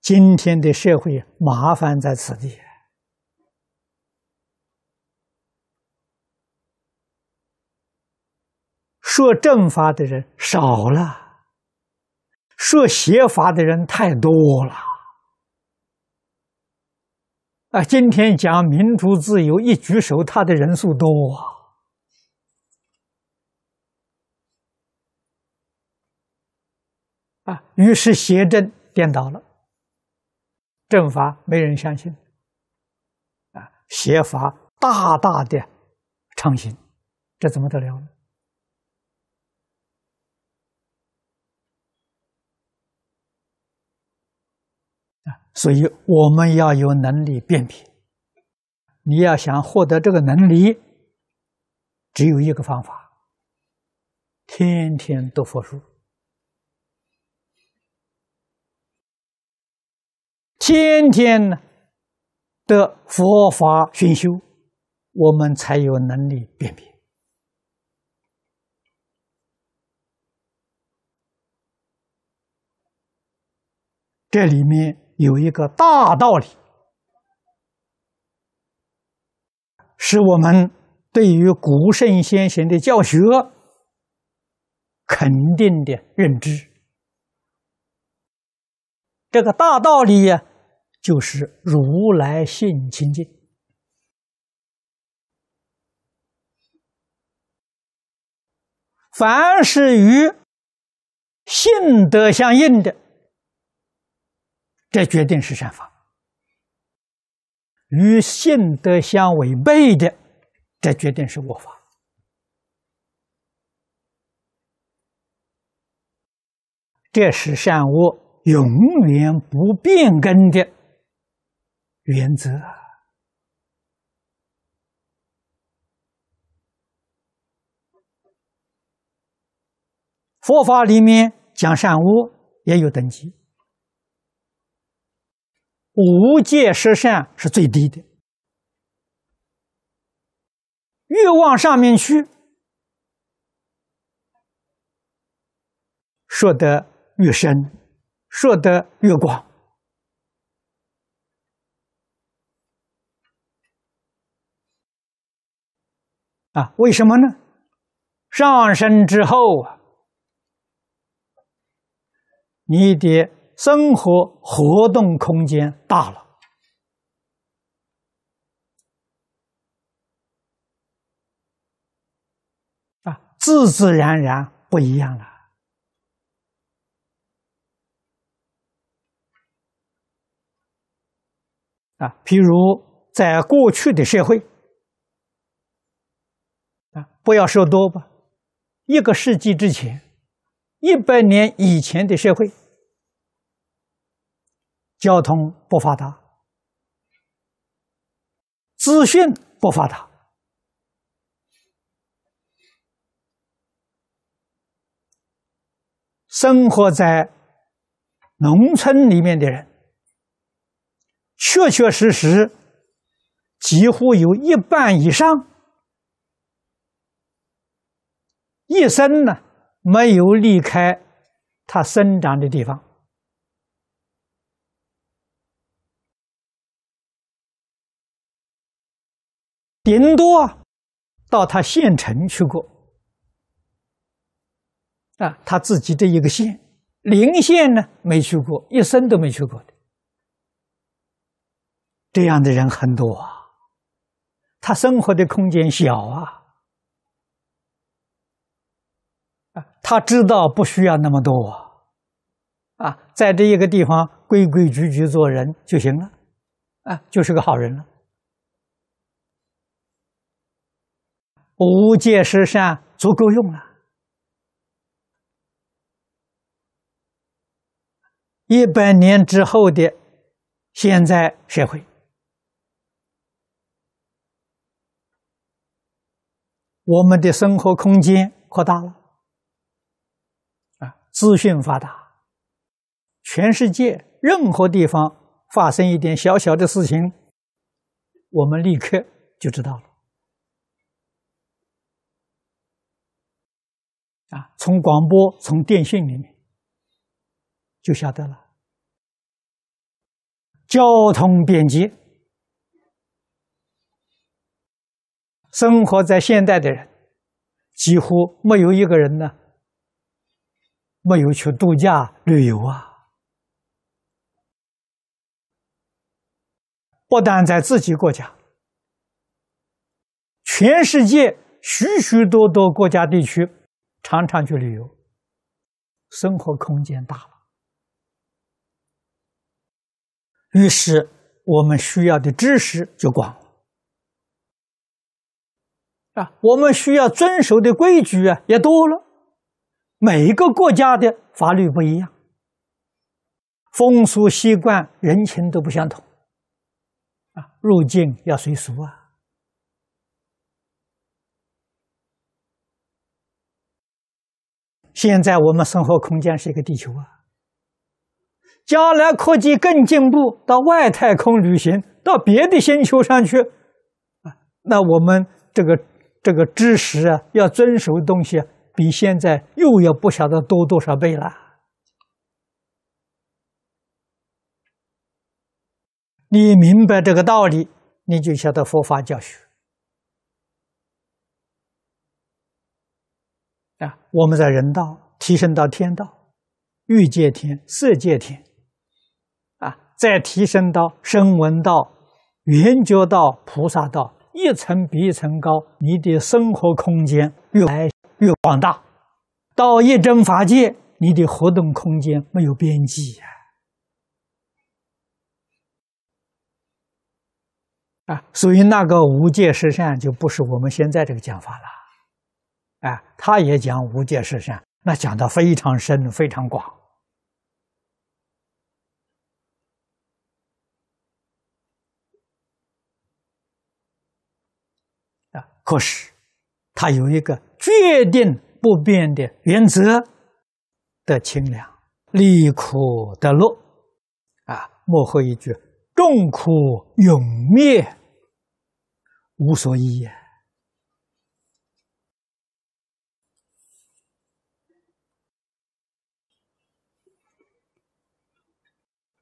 今天的社会麻烦在此地，说正法的人少了。设邪法的人太多了啊！今天讲民主自由，一举手，他的人数多啊！啊，于是邪正颠倒了，正法没人相信啊，邪法大大的畅行，这怎么得了呢？所以我们要有能力辨别。你要想获得这个能力，只有一个方法：天天读佛书，天天的佛法熏修，我们才有能力辨别。这里面有一个大道理，是我们对于古圣先贤的教学肯定的认知。这个大道理呀，就是如来性清净，凡是与性德相应的。这决定是善法，与性德相违背的，这决定是恶法。这是善恶永远不变更的原则。佛法里面讲善恶也有等级。无戒十善是最低的，越往上面去，说得越深，说得越广。啊，为什么呢？上升之后啊，你得。生活活动空间大了，啊，自自然然不一样了。啊，譬如在过去的社会，啊，不要说多吧，一个世纪之前，一百年以前的社会。交通不发达，资讯不发达，生活在农村里面的人，确确实实几乎有一半以上，一生呢没有离开他生长的地方。顶多到他县城去过。啊，他自己的一个县，邻县呢没去过，一生都没去过的。这样的人很多啊，他生活的空间小啊，啊，他知道不需要那么多，啊，在这一个地方规规矩矩做人就行了，啊，就是个好人了。无戒十善足够用了。一百年之后的现在社会，我们的生活空间扩大了，啊，资讯发达，全世界任何地方发生一点小小的事情，我们立刻就知道了。啊，从广播、从电信里面就晓得了。交通便捷，生活在现代的人几乎没有一个人呢没有去度假旅游啊。不但在自己国家，全世界许许多多国家地区。常常去旅游，生活空间大了，于是我们需要的知识就广了啊，我们需要遵守的规矩啊也多了。每一个国家的法律不一样，风俗习惯、人情都不相同啊，入境要随俗啊。现在我们生活空间是一个地球啊，将来科技更进步，到外太空旅行，到别的星球上去，啊，那我们这个这个知识啊，要遵守的东西，比现在又要不晓得多多少倍了。你明白这个道理，你就晓得佛法教学。啊，我们在人道提升到天道、欲界天、色界天，啊，再提升到声闻道、圆觉道、菩萨道，一层比一层高，你的生活空间越来越广大。到一真法界，你的活动空间没有边际呀。啊，所以那个无界十善就不是我们现在这个讲法了，哎，他也讲无界是善，那讲的非常深、非常广。啊，可是他有一个决定不变的原则：得清凉，离苦得乐。啊，幕后一句：众苦永灭。无所依也，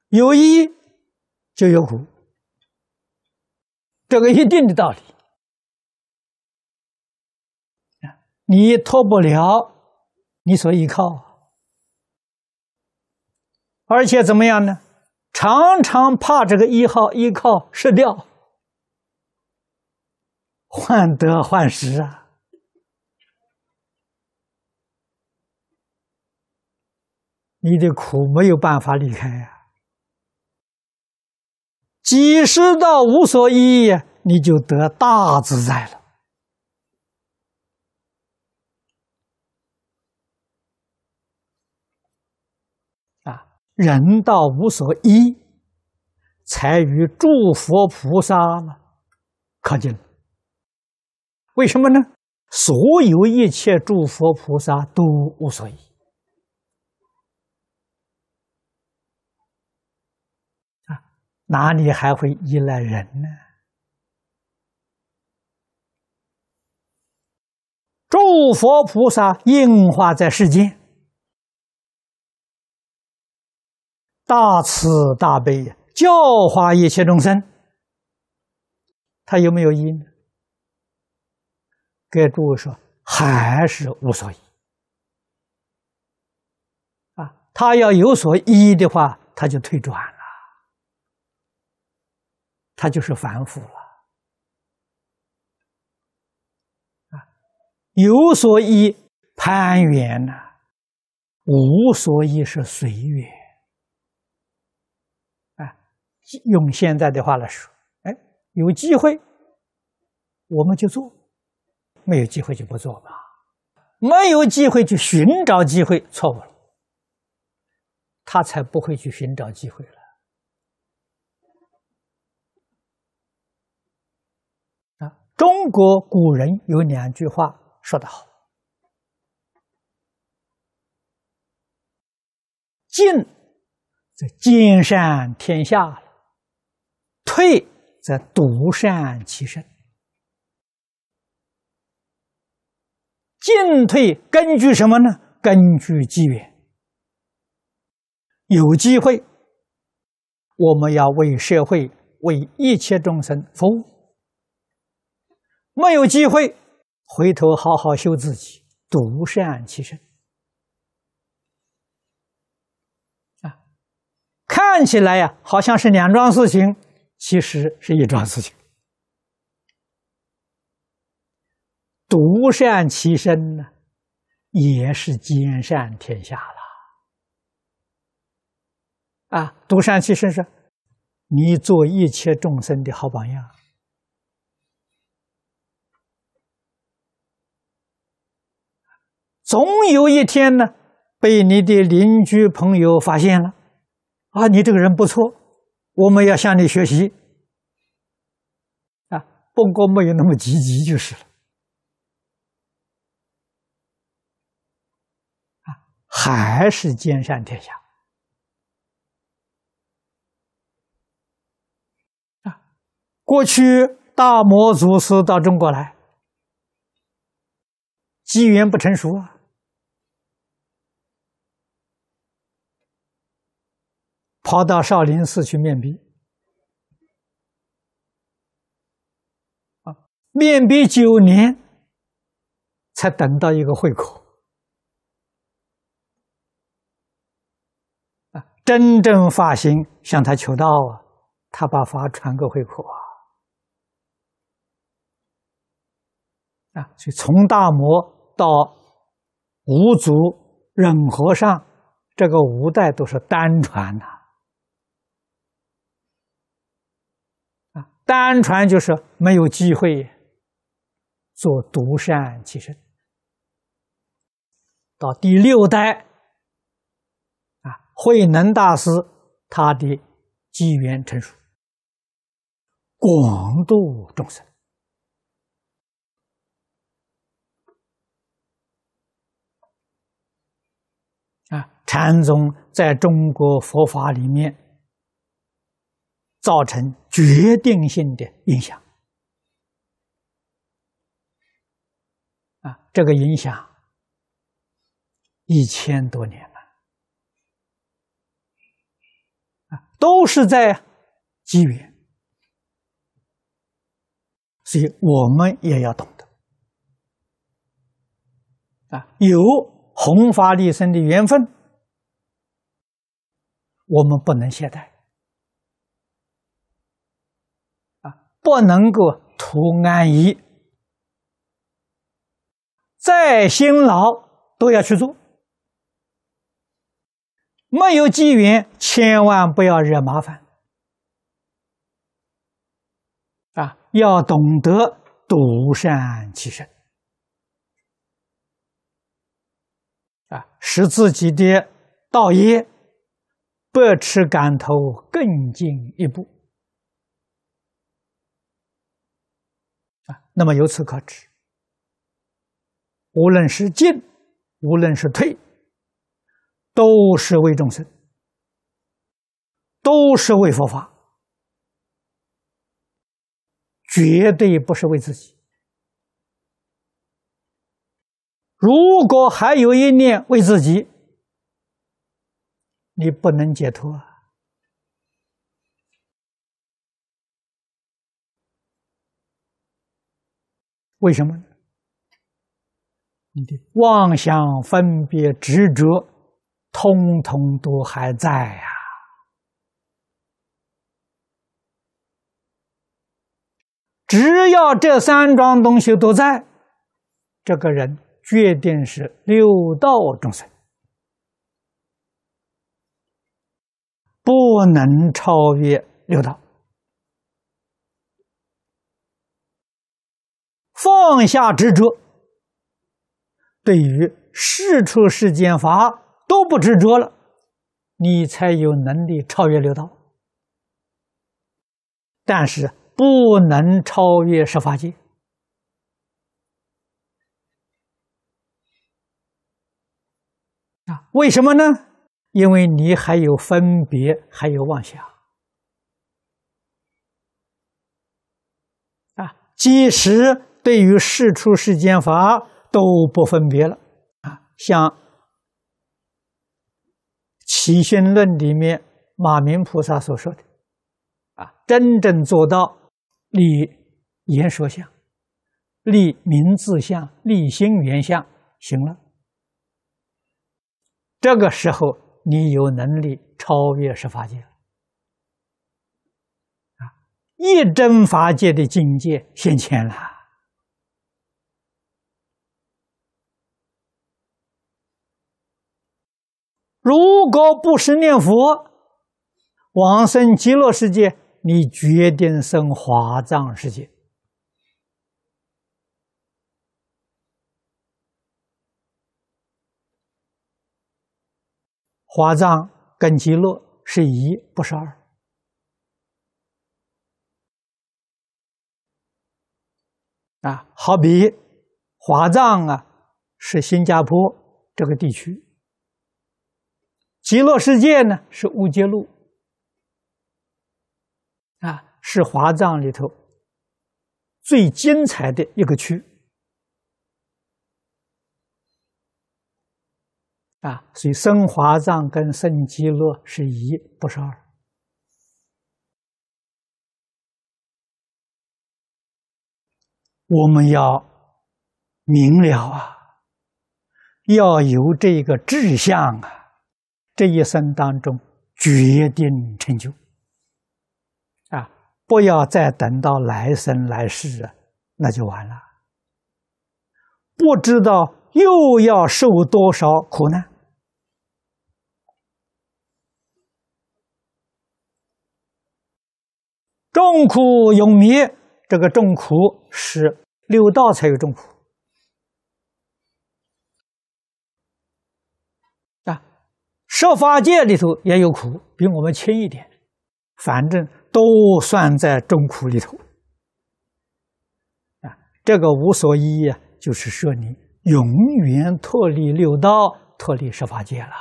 有依就有苦，这个一定的道理你脱不了你所依靠，而且怎么样呢？常常怕这个依号依靠失掉。患得患失啊！你的苦没有办法离开啊！几时到无所依，你就得大自在了啊！人到无所依，才与诸佛菩萨了靠近。为什么呢？所有一切诸佛菩萨都无所依啊，哪里还会依赖人呢？诸佛菩萨应化在世间，大慈大悲，教化一切众生，他有没有依呢？给诸位说，还是无所依啊！他要有所依的话，他就退转了，他就是凡夫了啊！有所依攀缘呐，无所依是随缘啊！用现在的话来说，哎，有机会我们就做。没有机会就不做吧，没有机会去寻找机会，错误了，他才不会去寻找机会了。啊，中国古人有两句话说得好：“进则兼善天下，退则独善其身。”进退根据什么呢？根据机缘。有机会，我们要为社会、为一切众生服务；没有机会，回头好好修自己，独善其身。啊，看起来呀，好像是两桩事情，其实是一桩事情。独善其身呢，也是兼善天下了。啊，独善其身是，你做一切众生的好榜样。总有一天呢，被你的邻居朋友发现了，啊，你这个人不错，我们要向你学习。啊，不过没有那么积极就是了。啊还是兼善天下啊！过去大魔祖师到中国来，机缘不成熟啊，跑到少林寺去面壁。啊，面壁九年，才等到一个会口。真正发心向他求道啊，他把法传给慧口啊，啊，所以从大魔到五祖忍和尚，这个五代都是单传的，单传就是没有机会做独善其身，到第六代啊。慧能大师，他的机缘成熟，广度众生啊！禅宗在中国佛法里面造成决定性的影响啊！这个影响一千多年了啊。都是在机缘，所以我们也要懂得啊，有弘法利生的缘分，我们不能懈怠啊，不能够图安逸，再辛劳都要去做。没有机缘，千万不要惹麻烦啊！要懂得独善其身啊，使自己的道业百尺竿头更进一步啊。那么由此可知，无论是进，无论是退。都是为众生，都是为佛法，绝对不是为自己。如果还有一念为自己，你不能解脱啊！为什么？你的妄想、分别、执着。通通都还在呀！只要这三桩东西都在，这个人决定是六道众生，不能超越六道，放下执着，对于事出世间法。都不执着了，你才有能力超越六道。但是不能超越十法界啊？为什么呢？因为你还有分别，还有妄想啊。即使对于世出世间法都不分别了啊，像。《起心论》里面，马明菩萨所说的，啊，真正做到立言说相、立名字相、立心缘相，行了。这个时候，你有能力超越十法界啊，一真法界的境界现前了。如果不是念佛，往生极乐世界，你决定生华藏世界。华藏跟极乐是一，不是二。啊，好比华藏啊，是新加坡这个地区。极乐世界呢是无界路，啊，是华藏里头最精彩的一个区，啊，所以生华藏跟生极乐是一，不是二。我们要明了啊，要有这个志向啊，这一生当中决定成就啊！不要再等到来生来世啊，那就完了，不知道又要受多少苦难。众苦永灭。这个众苦是六道才有众苦啊，设法界里头也有苦，比我们轻一点，反正都算在众苦里头啊。这个无所依呀，就是说你永远脱离六道，脱离设法界了。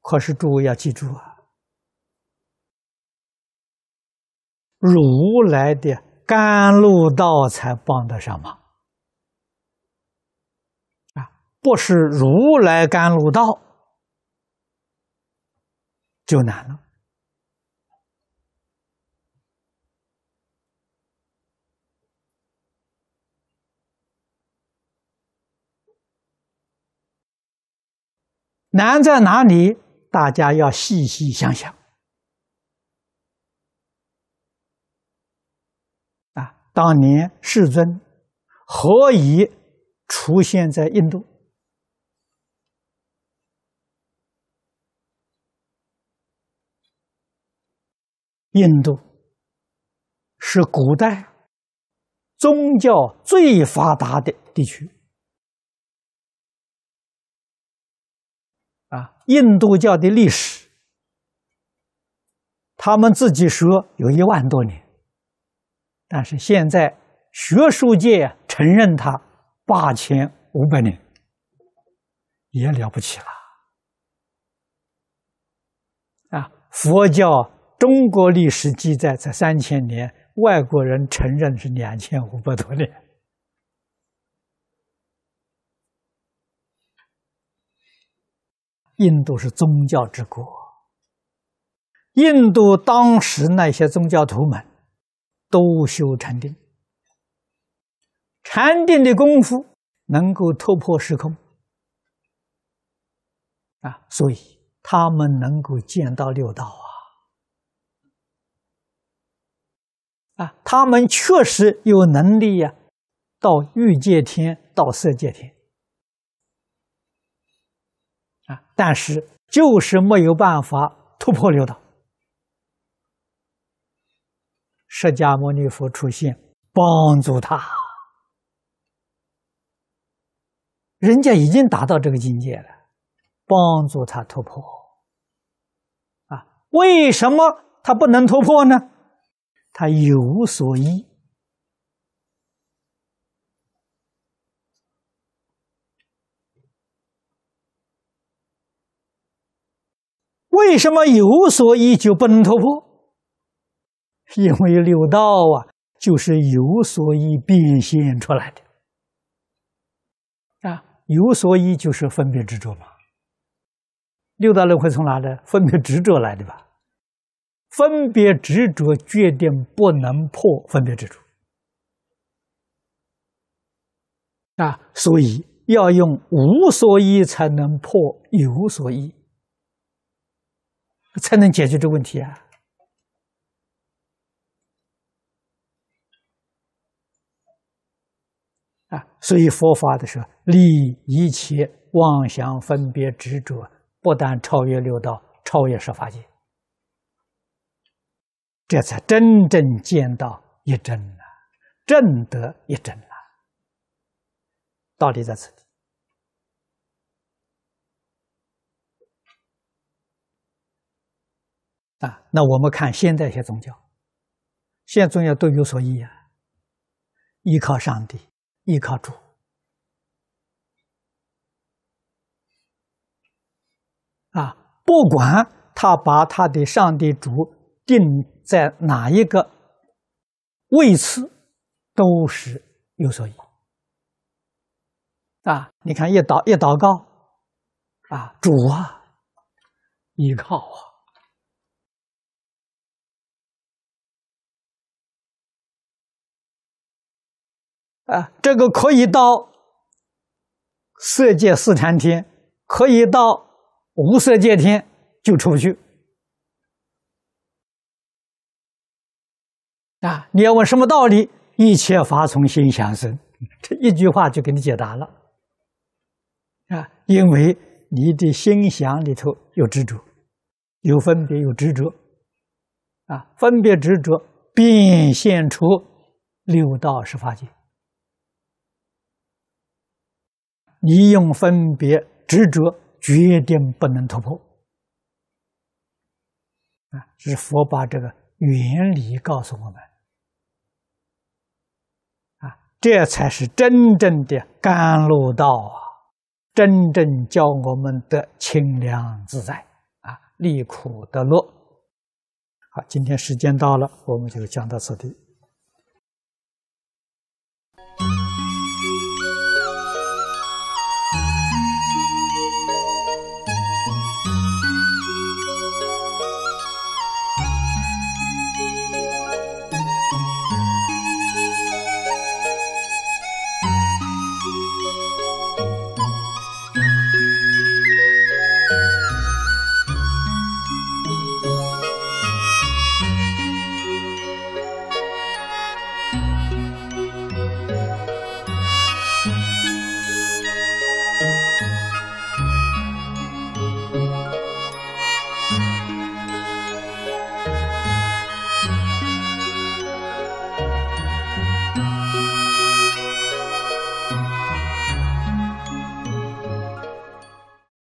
可是诸位要记住啊。如来的甘露道才帮得上忙啊！不是如来甘露道就难了。难在哪里？大家要细细想想。啊当年世尊何以出现在印度？印度是古代宗教最发达的地区啊！印度教的历史，他们自己说有一万多年。但是现在学术界承认他八千五百年，也了不起了。啊，佛教中国历史记载才三千年，外国人承认是两千五百多年。印度是宗教之国，印度当时那些宗教徒们。都修禅定，禅定的功夫能够突破时空啊，所以他们能够见到六道啊，他们确实有能力呀，到欲界天，到色界天啊，但是就是没有办法突破六道。释迦牟尼佛出现，帮助他。人家已经达到这个境界了，帮助他突破。啊，为什么他不能突破呢？他有所依。为什么有所依就不能突破？因为六道啊，就是有所依变现出来的啊，有所依就是分别执着嘛。六道轮回从哪来？分别执着来的吧？分别执着决定不能破分别执着啊，所以要用无所依才能破有所依，才能解决这个问题啊。啊，所以佛法的时候，离一切妄想分别执着，不但超越六道，超越十法界，这才真正见到一真了，正得一真了。道理在此地。啊，那我们看现在一些宗教，现在宗教都有所依啊，依靠上帝。依靠主啊，不管他把他的上帝主定在哪一个位次，都是有所依。啊，你看一祷一祷告，啊，主啊，依靠啊。啊，这个可以到色界四禅天，可以到无色界天，就出去。啊，你要问什么道理？一切法从心想生，这一句话就给你解答了。啊，因为你的心想里头有执着，有分别，有执着。啊，分别执着变现出六道十法界。你用分别执着，决定不能突破。啊，是佛把这个原理告诉我们。这才是真正的甘露道啊，真正教我们的清凉自在啊，利苦得乐。好，今天时间到了，我们就讲到此地。